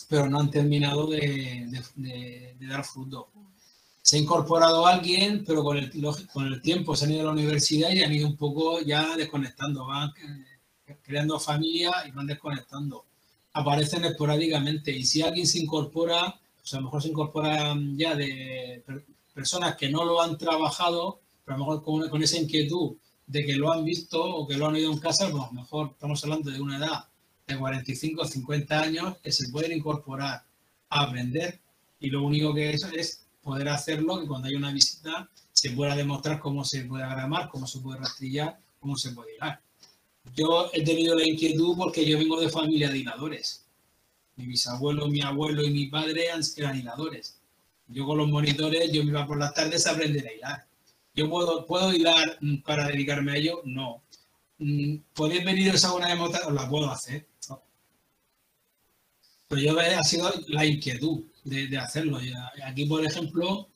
[SPEAKER 2] pero no han terminado de, dar fruto. Se ha incorporado alguien, pero con el, con el tiempo se han ido a la universidad y han ido un poco ya desconectando, van creando familia y van desconectando. Aparecen esporádicamente y si alguien se incorpora, pues a lo mejor se incorporan ya de per- personas que no lo han trabajado, pero a lo mejor con, con esa inquietud de que lo han visto o que lo han oído en casa, pues a lo mejor estamos hablando de una edad de 45 o 50 años que se pueden incorporar a aprender y lo único que es es poder hacerlo que cuando hay una visita se pueda demostrar cómo se puede agramar, cómo se puede rastrillar, cómo se puede hilar. Yo he tenido la inquietud porque yo vengo de familia de hiladores. Mi bisabuelo, mi abuelo y mi padre eran hiladores. Yo con los monitores, yo me iba por las tardes a aprender a hilar. ¿Yo puedo, puedo hilar mm, para dedicarme a ello? No. Mm, ¿Podéis veniros a una demostración? Os la puedo hacer. No. Pero yo he- ha sido la inquietud de, de hacerlo. Aquí, por ejemplo,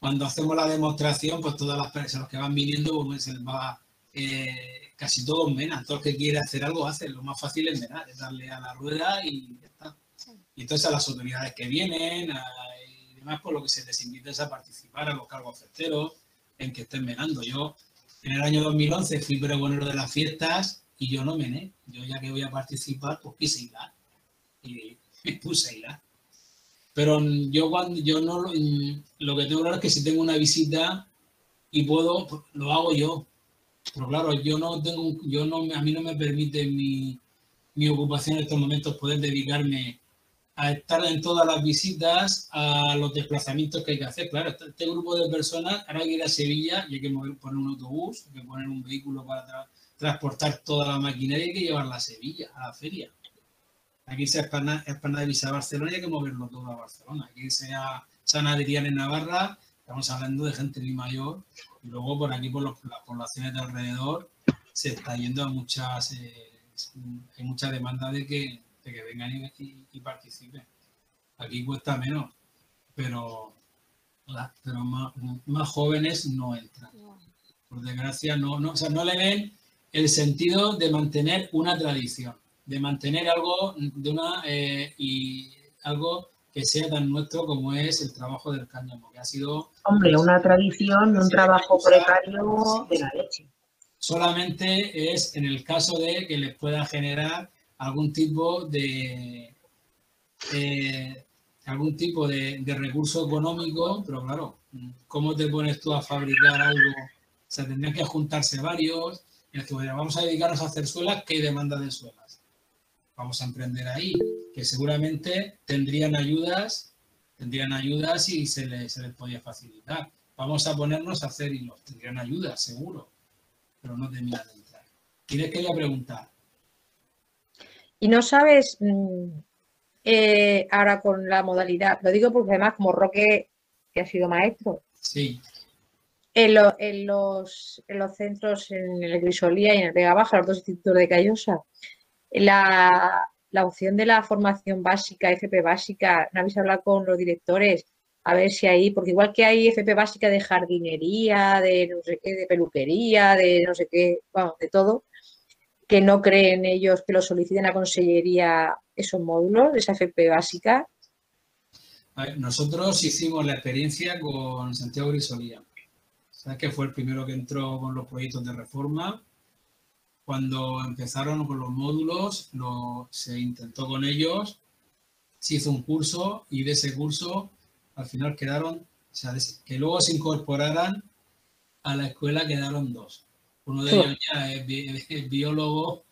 [SPEAKER 2] cuando hacemos la demostración, pues todas las personas que van viniendo, pues se les va, eh, casi todos menan. Todo el que quiere hacer algo hace. Lo más fácil es menar, es darle a la rueda y ya está. Y entonces a las autoridades que vienen a- y demás, por lo que se les invita es a participar a los cargos festeros en que estén menando. Yo en el año 2011 fui pregonero de las fiestas y yo no mené. Yo ya que voy a participar, pues quise hilar. Y me puse a hilar. Pero yo cuando yo no lo, mm, lo que tengo claro es que si tengo una visita y puedo, pues, lo hago yo. Pero claro, yo no tengo, yo no, a mí no me permite mi, mi ocupación en estos momentos poder dedicarme a estar en todas las visitas, a los desplazamientos que hay que hacer. Claro, este, este grupo de personas ahora hay que ir a Sevilla y hay que mover, poner un autobús, hay que poner un vehículo para tra- transportar toda la maquinaria y hay que llevarla a Sevilla, a la feria. Aquí se Espana, Espana de Visa Barcelona y hay que moverlo todo a Barcelona. Aquí sea San Adrián en Navarra, Estamos hablando de gente muy mayor y luego por aquí, por los- las poblaciones de alrededor, se está yendo a muchas, eh, hay mucha demanda de que, que vengan y, y- y participen. Aquí cuesta menos, pero, la- pero más, más jóvenes no entran. Por desgracia, no, no, o sea, no le ven el sentido de mantener una tradición, de mantener algo de una eh, y algo que sea tan nuestro como es el trabajo del cáñamo, que ha sido
[SPEAKER 4] Hombre, una tradición un trabajo precario de la leche.
[SPEAKER 2] solamente es en el caso de que les pueda generar algún tipo de algún tipo de, recurso económico, pero claro, ¿cómo te pones tú a fabricar algo? O sea, tendrían que juntarse varios, y decir, "Oye, vamos a dedicarnos a hacer suelas, ¿qué demanda de suelas? Vamos a emprender ahí, que seguramente tendrían ayudas, tendrían ayudas y se les, se les podía facilitar. Vamos a ponernos a hacer hilos, tendrían ayudas, seguro, pero no terminan de entrar. ¿Quieres que le preguntar?
[SPEAKER 1] Y no sabes, mm, eh, ahora con la modalidad, lo digo porque además como Roque, que ha sido maestro,
[SPEAKER 2] Sí,
[SPEAKER 1] en, lo- en los, en los centros, en el Grisolía y en el Vega Baja, los dos institutos de Callosa, la, la opción de la formación básica, FP básica, ¿no habéis hablado con los directores? A ver si ahí, porque igual que hay FP básica de jardinería, de no sé qué, de peluquería, de no sé qué, vamos, de todo, que no creen ellos que lo soliciten a Consellería esos módulos, esa FP básica.
[SPEAKER 2] Nosotros hicimos la experiencia con Santiago Grisolía. ¿Sabes que fue el primero que entró con los proyectos de reforma? Cuando empezaron con los módulos, lo- se intentó con ellos, se hizo un curso y de ese curso al final quedaron, o sea, que luego se incorporaran a la escuela quedaron dos. Uno de
[SPEAKER 1] Sí.
[SPEAKER 2] ellos ya es, bi- es biólogo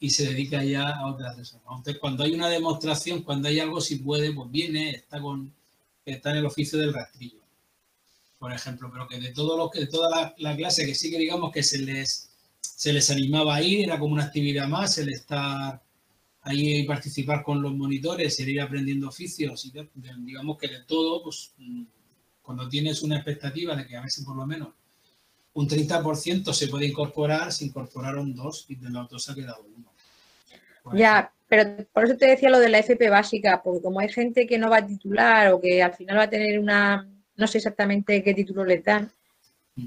[SPEAKER 2] y se dedica ya a otras cosas. Entonces, cuando hay una demostración, cuando hay algo, si puede, pues viene, está con está en el oficio del rastrillo, por ejemplo, pero que de todo lo que de toda la, la clase que sí que digamos que se les se les animaba a ir, era como una actividad más, el estar ahí y participar con los monitores, el ir aprendiendo oficios y digamos que de todo, pues mm, cuando tienes una expectativa de que a veces por lo menos un 30% se puede incorporar, se incorporaron dos y de los dos se ha quedado uno.
[SPEAKER 1] Ya, pero por eso te decía lo de la FP básica, porque como hay gente que no va a titular o que al final va a tener una, no sé exactamente qué título les dan,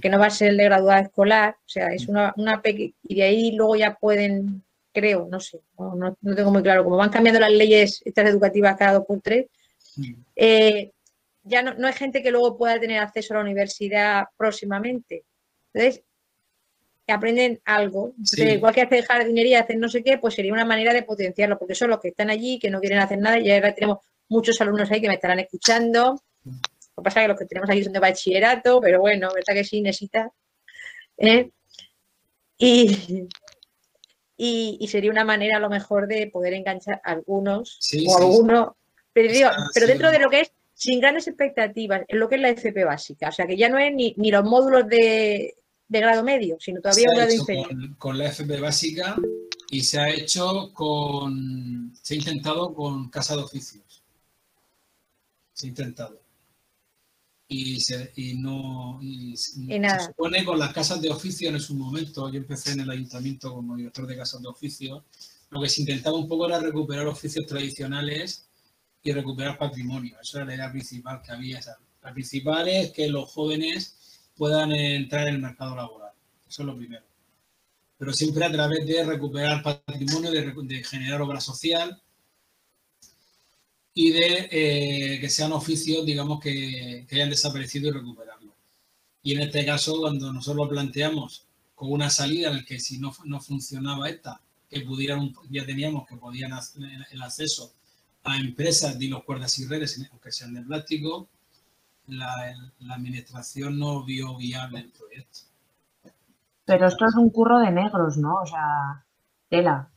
[SPEAKER 1] que no va a ser el de graduada escolar, o sea, es una, una peque- y de ahí luego ya pueden, creo, no sé, no, no- no tengo muy claro, como van cambiando las leyes estas educativas cada dos por tres,
[SPEAKER 2] Mm.
[SPEAKER 1] eh, ya no, no hay gente que luego pueda tener acceso a la universidad próximamente. Entonces, aprenden algo.
[SPEAKER 2] Sí.
[SPEAKER 1] igual que hacer jardinería, hacer no sé qué, pues sería una manera de potenciarlo, porque son los que están allí, que no quieren hacer nada, y ahora tenemos muchos alumnos ahí que me estarán escuchando. Lo que pasa es que los que tenemos aquí son de bachillerato, pero bueno, verdad que sí, necesita. ¿eh? Y, y, y sería una manera a lo mejor de poder enganchar a algunos
[SPEAKER 2] Sí,
[SPEAKER 1] o
[SPEAKER 2] sí,
[SPEAKER 1] algunos, pero, digo,
[SPEAKER 2] Está,
[SPEAKER 1] pero
[SPEAKER 2] sí.
[SPEAKER 1] dentro de lo que es sin grandes expectativas, en lo que es la FP básica, o sea que ya no es ni, ni los módulos de, de grado medio, sino todavía un grado inferior.
[SPEAKER 2] con, con la FP básica y se ha hecho con, se ha intentado con casa de oficios. Se ha intentado. Y, se, y no, y
[SPEAKER 1] nada.
[SPEAKER 2] se supone con las casas de oficio en su momento, yo empecé en el ayuntamiento como director de casas de oficio, lo que se intentaba un poco era recuperar oficios tradicionales y recuperar patrimonio. Eso era la idea principal que había. La principal es que los jóvenes puedan entrar en el mercado laboral. Eso es lo primero. Pero siempre a través de recuperar patrimonio, de, generar obra social y de eh, que sean oficios, digamos, que, que hayan desaparecido y recuperarlo. Y en este caso, cuando nosotros lo planteamos con una salida en la que si no, no funcionaba esta, que pudieran, ya teníamos que podían hacer el acceso a empresas de los cuerdas y redes, aunque sean de plástico, la, la administración no vio viable el proyecto.
[SPEAKER 4] Pero esto es un curro de negros, ¿no? O sea, tela.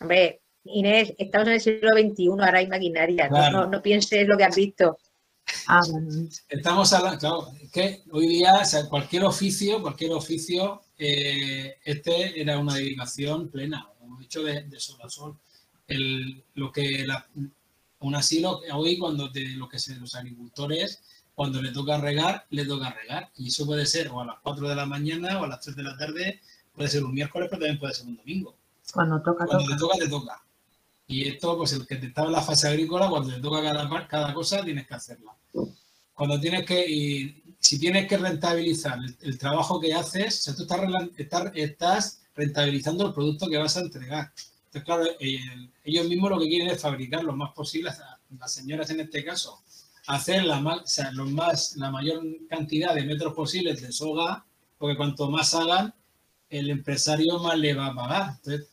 [SPEAKER 1] Hombre, Inés, estamos en el siglo XXI, ahora hay maquinaria,
[SPEAKER 2] Claro.
[SPEAKER 1] no, no pienses lo que has visto.
[SPEAKER 4] Ah, bueno.
[SPEAKER 2] Estamos hablando, claro, es que hoy día, o sea, cualquier oficio, cualquier oficio, eh, este era una dedicación plena, hemos dicho de, de sol a sol. El, lo que la- aún así, lo, hoy cuando te- lo que se, los agricultores, cuando le toca regar, le toca regar. Y eso puede ser o a las 4 de la mañana o a las 3 de la tarde, puede ser un miércoles, pero también puede ser un domingo.
[SPEAKER 4] Cuando toca,
[SPEAKER 2] Cuando
[SPEAKER 4] toca.
[SPEAKER 2] te toca, te toca. Y esto, pues el que te estaba en la fase agrícola, cuando te toca cada, cada cosa, tienes que hacerla. Cuando tienes que, y si tienes que rentabilizar el, el trabajo que haces, o sea, tú estás, rela- estás, estás rentabilizando el producto que vas a entregar. Entonces, claro, el- ellos mismos lo que quieren es fabricar lo más posible, las señoras en este caso, hacer la, más, la mayor cantidad de metros posibles de soga, porque cuanto más hagan, el empresario más le va a pagar. Entonces,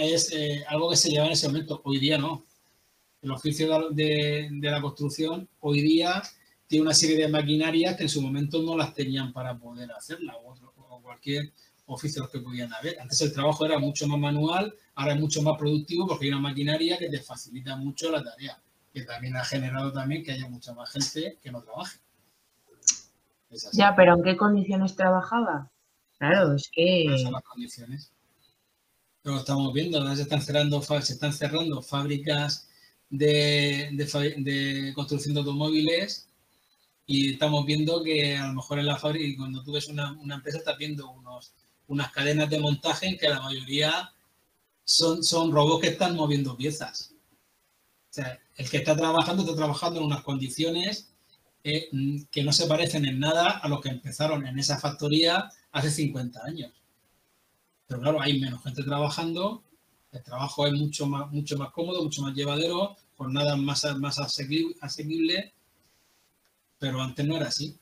[SPEAKER 2] es, eh, algo que se lleva en ese momento. Hoy día no. El oficio de, la construcción hoy día tiene una serie de maquinarias que en su momento no las tenían para poder hacerla o cualquier oficio que podían haber. Antes el trabajo era mucho más manual, ahora es mucho más productivo porque hay una maquinaria que te facilita mucho la tarea, que también ha generado también que haya mucha más gente que no trabaje.
[SPEAKER 4] Ya, pero ¿en qué condiciones trabajaba? Claro, es que...
[SPEAKER 2] Esas son las condiciones. Lo estamos viendo, ahora se están cerrando, se están cerrando fábricas de, de construcción de automóviles y estamos viendo que a lo mejor en la fábrica, y cuando tú ves una, una empresa, estás viendo unos, unas cadenas de montaje en que la mayoría son, son robots que están moviendo piezas. O sea, el que está trabajando está trabajando en unas condiciones eh, que no se parecen en nada a lo que empezaron en esa factoría hace 50 años. Pero claro, hay menos gente trabajando, el trabajo es mucho más, mucho más cómodo, mucho más llevadero, jornadas más, más asequi- asequibles, pero antes no era así.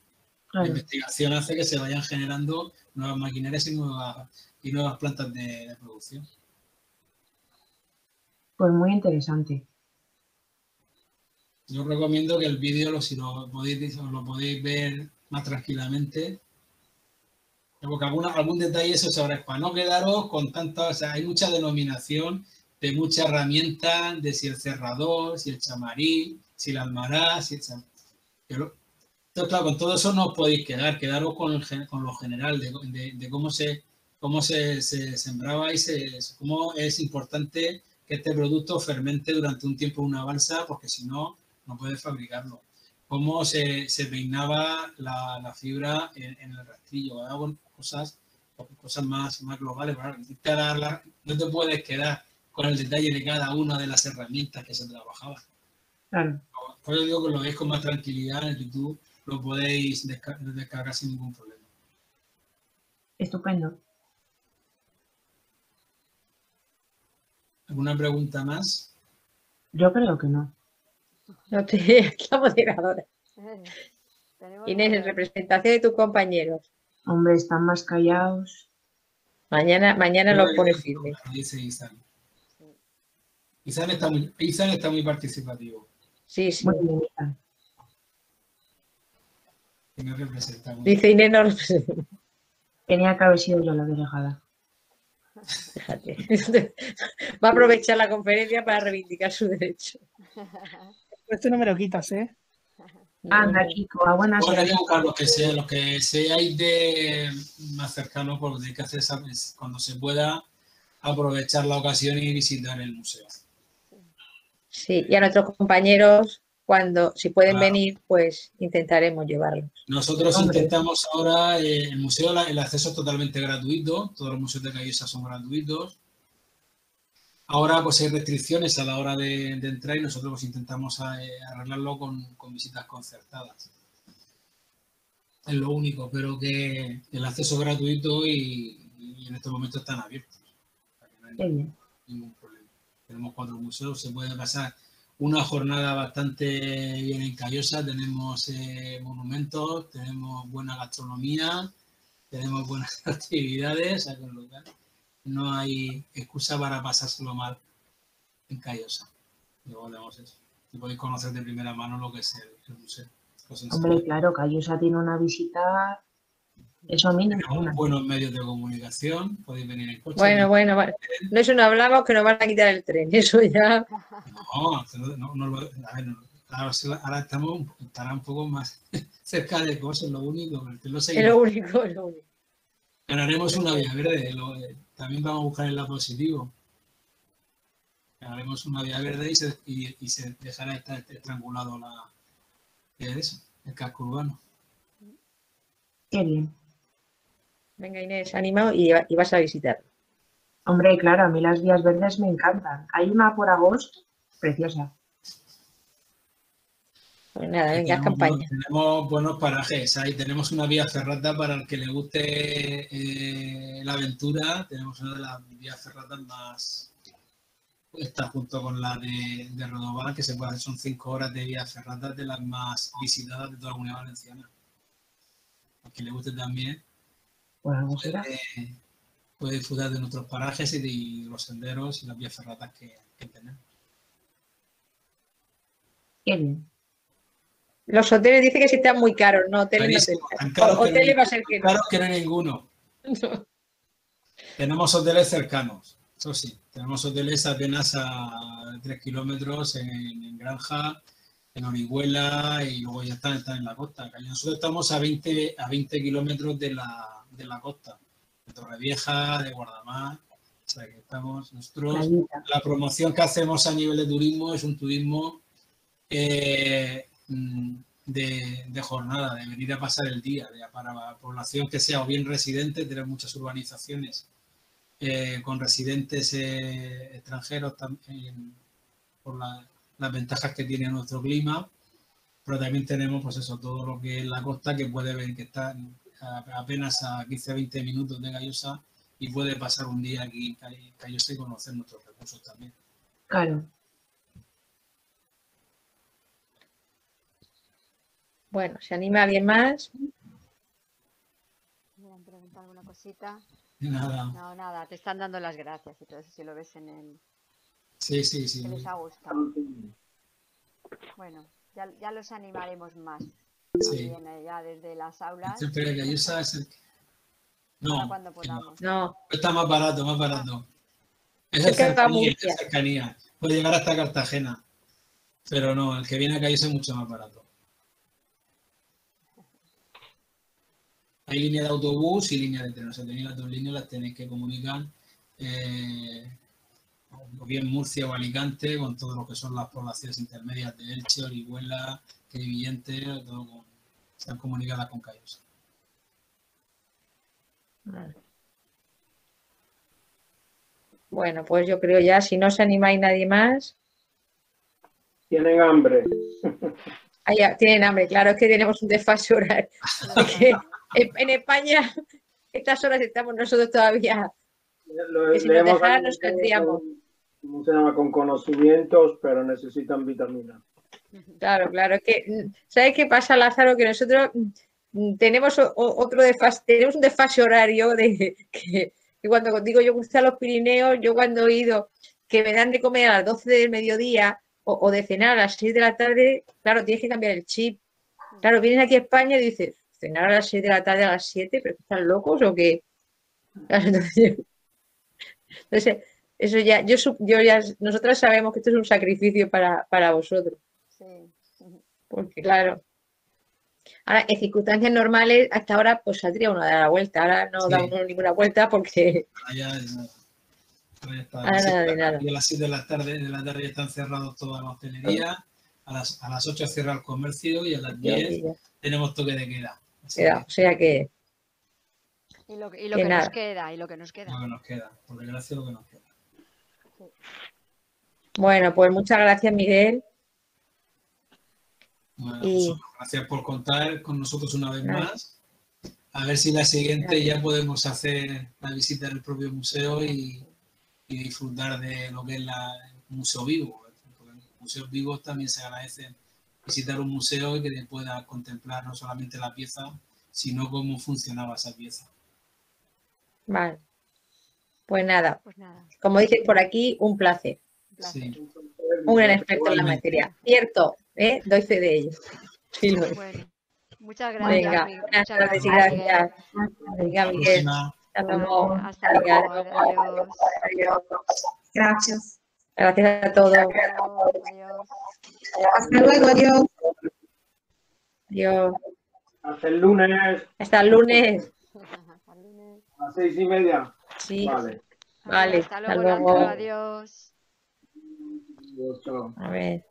[SPEAKER 2] La investigación hace que se vayan generando nuevas maquinarias y nuevas, y nuevas plantas de, de producción.
[SPEAKER 4] Pues muy interesante.
[SPEAKER 2] Yo os recomiendo que el vídeo, lo- si lo podéis, os lo podéis ver más tranquilamente, porque alguna, algún detalle eso sobre para no quedaros con tantas, o sea, hay mucha denominación de muchas herramientas, de si el cerrador, si el chamaril, si el almará, si el cham- pero- entonces, claro, con todo eso no os podéis quedar, quedaros con, el gen- con lo general de, de- de cómo se cómo se, se sembraba y se, cómo es importante que este producto fermente durante un tiempo en una balsa, porque si no, no puedes fabricarlo. Cómo se, se peinaba la, la fibra en, en el rastrillo, ¿verdad? Bueno, cosas, cosas más, más globales. no te puedes quedar con el detalle de cada una de las herramientas que se trabajaban.
[SPEAKER 4] Claro.
[SPEAKER 2] Por eso digo que lo veis con más tranquilidad en YouTube, lo podéis desca- descargar sin ningún problema.
[SPEAKER 4] Estupendo.
[SPEAKER 2] ¿Alguna pregunta más?
[SPEAKER 4] Yo creo que no.
[SPEAKER 1] No te aquí la moderadora. Inés, en representación de tus compañeros.
[SPEAKER 4] Hombre, están más callados.
[SPEAKER 1] Mañana, mañana lo pones firme.
[SPEAKER 2] Dice Izan. Izan está muy, está muy participativo.
[SPEAKER 1] Sí, sí.
[SPEAKER 4] Muy bien.
[SPEAKER 2] Que
[SPEAKER 1] Dice Inés, no representa.
[SPEAKER 4] Tenía que haber sido yo la delegada.
[SPEAKER 1] Fíjate. Va a aprovechar la conferencia para reivindicar su derecho.
[SPEAKER 7] Esto no me lo quitas, ¿eh?
[SPEAKER 4] Anda, Kiko, a buenas
[SPEAKER 2] buscar los que sea, los que seáis de más cercanos, porque hay que hacer cuando se pueda aprovechar la ocasión y visitar el museo.
[SPEAKER 1] Sí, y a nuestros compañeros, cuando, si pueden
[SPEAKER 2] Claro.
[SPEAKER 1] venir, pues intentaremos llevarlos.
[SPEAKER 2] Nosotros
[SPEAKER 4] Hombre.
[SPEAKER 2] intentamos ahora, eh, el museo, el acceso es totalmente gratuito, todos los museos de Callosa son gratuitos. Ahora pues hay restricciones a la hora de, de entrar y nosotros pues intentamos eh, arreglarlo con, con visitas concertadas. Es lo único, pero que el acceso es gratuito y, y en estos momentos están abiertos. O sea que no hay ningún problema. Tenemos cuatro museos, se puede pasar una jornada bastante bien en Callosa, tenemos eh, monumentos, tenemos buena gastronomía, tenemos buenas actividades, no hay excusa para pasárselo mal en Callosa. Luego tenemos eso. Podéis conocer de primera mano lo que es el, museo.
[SPEAKER 4] Hombre, claro, Callosa tiene una visita. Eso.
[SPEAKER 2] Tenemos buenos medios de comunicación, podéis venir en coche.
[SPEAKER 1] Bueno, bueno, bueno. No eso no hablamos, que nos van a quitar el tren. Eso ya.
[SPEAKER 2] No, no, no lo- a ver, ahora, estamos estará un poco más cerca de cosas, lo único, pero lo
[SPEAKER 1] Es lo único, es lo único.
[SPEAKER 2] Ganaremos una vía verde, lo- eh, también vamos a buscar el lado positivo. Ganaremos una vía verde y se, y, y se dejará estar estrangulado la, eh, eso, el casco urbano.
[SPEAKER 4] Qué bien.
[SPEAKER 1] Venga, Inés, ánimo y, y vas a visitar.
[SPEAKER 4] Hombre, claro, a mí las vías verdes me encantan. Hay una por agosto, preciosa.
[SPEAKER 1] Pues nada, venga,
[SPEAKER 2] tenemos,
[SPEAKER 1] campaña.
[SPEAKER 2] tenemos buenos parajes. Ahí tenemos una vía ferrata para el que le guste eh, la aventura. Tenemos una de las vías ferratas más. Está junto con la de, de Rodoval, que se puede hacer, son cinco horas de vía ferrata de las más visitadas de toda la Comunidad Valenciana. A quien le guste también,
[SPEAKER 4] Será.
[SPEAKER 2] eh, puede disfrutar de nuestros parajes y de, y de los senderos y las vías ferratas que, que tenemos.
[SPEAKER 4] Bien.
[SPEAKER 1] Los hoteles dicen que sí están muy caros, no, hoteles no
[SPEAKER 2] caros que no
[SPEAKER 1] Hoteles
[SPEAKER 2] hay-
[SPEAKER 1] va a ser que no.
[SPEAKER 2] Claro que no hay ninguno. Tenemos hoteles cercanos, eso sí. Tenemos hoteles apenas a 3 kilómetros en, en Granja, en Orihuela y luego ya están, están en la costa. Nosotros estamos a 20, a 20 kilómetros de la, de la costa, de Torrevieja, de Guardamar. O sea que estamos nosotros. La promoción que hacemos a nivel de turismo es un turismo eh, mm, de, de jornada, de venir a pasar el día, de- para la población que sea o bien residente, tenemos muchas urbanizaciones eh, con residentes eh, extranjeros también por la- las ventajas que tiene nuestro clima, pero también tenemos pues eso, todo lo que es la costa que puede ver que está apenas a 15-20 minutos de Gallosa y puede pasar un día aquí en Callosa y conocer nuestros recursos también.
[SPEAKER 4] Claro.
[SPEAKER 1] Bueno, ¿se anima alguien más?
[SPEAKER 6] ¿Me han preguntado alguna cosita?
[SPEAKER 2] Nada,
[SPEAKER 6] No, nada, te están dando las gracias y todo eso si lo ves en el...
[SPEAKER 2] sí, sí, sí.
[SPEAKER 6] que les ha gustado. Bueno, ya, ya los animaremos más.
[SPEAKER 2] Sí.
[SPEAKER 6] Eh, ya desde las aulas.
[SPEAKER 2] Siempre que Callosa es el...
[SPEAKER 6] Ahora
[SPEAKER 2] No,
[SPEAKER 6] cuando podamos.
[SPEAKER 1] No,
[SPEAKER 2] está más barato, más barato. Es el cercanía, es cercanía. Puede llegar hasta Cartagena, pero no, el que viene a Callosa es mucho más barato. Hay línea de autobús y línea de tren. O sea, tenéis las dos líneas, las tenéis que comunicar. eh, o bien Murcia o Alicante, con todo lo que son las poblaciones intermedias de Elche, Orihuela, Crevillente, todo con, están comunicadas con Callosa.
[SPEAKER 1] bueno, pues yo creo ya, si no se animáis nadie más,
[SPEAKER 8] Tienen hambre.
[SPEAKER 1] ah, ya, tienen hambre, claro, es que tenemos un desfase horario. En, en España, estas horas estamos nosotros todavía.
[SPEAKER 8] Lo-
[SPEAKER 1] Que si nos dejaran, nos
[SPEAKER 8] con- ¿Cómo se llama? Con conocimientos, pero necesitan vitamina.
[SPEAKER 1] Claro, claro, que, ¿sabes qué pasa, Lázaro? Que nosotros mm, tenemos otro desfase, tenemos un desfase horario de que, cuando digo yo que a los Pirineos, yo cuando he ido que me dan de comer a las 12 del mediodía o, de cenar a las 6 de la tarde, claro, tienes que cambiar el chip. Claro, vienes aquí a España y dices, cenar a las 6 de la tarde a las 7, pero ¿están locos o qué? Entonces, eso ya, yo ya, nosotras sabemos que esto es un sacrificio para, para vosotros. Porque claro, ahora en circunstancias normales hasta ahora pues saldría uno a dar la vuelta, ahora no da
[SPEAKER 2] Sí.
[SPEAKER 1] uno ninguna vuelta porque
[SPEAKER 2] Allá es nada. Ahora ya está.
[SPEAKER 1] Ahora nada de nada.
[SPEAKER 2] Y a las 7 de la tarde, de la tarde ya están cerrados toda la hostelería. A las, a las 8 cierra el comercio y a las 10 tenemos toque de queda.
[SPEAKER 1] Queda, o sea que
[SPEAKER 6] Y lo, que- y lo
[SPEAKER 1] Que
[SPEAKER 6] que nos queda, y lo que nos
[SPEAKER 2] que
[SPEAKER 6] queda.
[SPEAKER 2] lo que nos queda. Por desgracia, lo que nos queda.
[SPEAKER 1] bueno, pues muchas gracias Miguel.
[SPEAKER 2] Bueno,
[SPEAKER 1] Y-
[SPEAKER 2] gracias por contar con nosotros una vez más. A ver si la siguiente ya podemos hacer la visita del propio museo y, y disfrutar de lo que es la, el museo vivo. Porque en los museos vivos también se agradece visitar un museo y que te pueda contemplar no solamente la pieza, sino cómo funcionaba esa pieza.
[SPEAKER 1] Vale. Pues nada,
[SPEAKER 6] Pues nada,
[SPEAKER 1] como dices por aquí, un placer.
[SPEAKER 6] un placer.
[SPEAKER 2] Sí.
[SPEAKER 1] Un gran experto en la materia. Cierto, ¿eh? doy fe de ello. Sí, lo es.
[SPEAKER 6] Bueno, muchas gracias.
[SPEAKER 1] Venga, buenas tardes y
[SPEAKER 6] gracias.
[SPEAKER 1] Venga, Miguel, hasta luego.
[SPEAKER 6] Hasta luego, adiós.
[SPEAKER 9] Gracias.
[SPEAKER 1] Gracias a todos.
[SPEAKER 6] Adiós.
[SPEAKER 9] Hasta luego, adiós.
[SPEAKER 1] Adiós.
[SPEAKER 8] Hasta el lunes
[SPEAKER 1] Hasta el lunes.
[SPEAKER 6] Hasta el lunes.
[SPEAKER 8] a las seis y media.
[SPEAKER 1] Sí,
[SPEAKER 8] Vale.
[SPEAKER 1] Vale,
[SPEAKER 6] Hasta
[SPEAKER 1] hasta
[SPEAKER 6] luego,
[SPEAKER 1] luego.
[SPEAKER 6] Lázaro, adiós.
[SPEAKER 8] Adiós, chao.
[SPEAKER 1] a ver.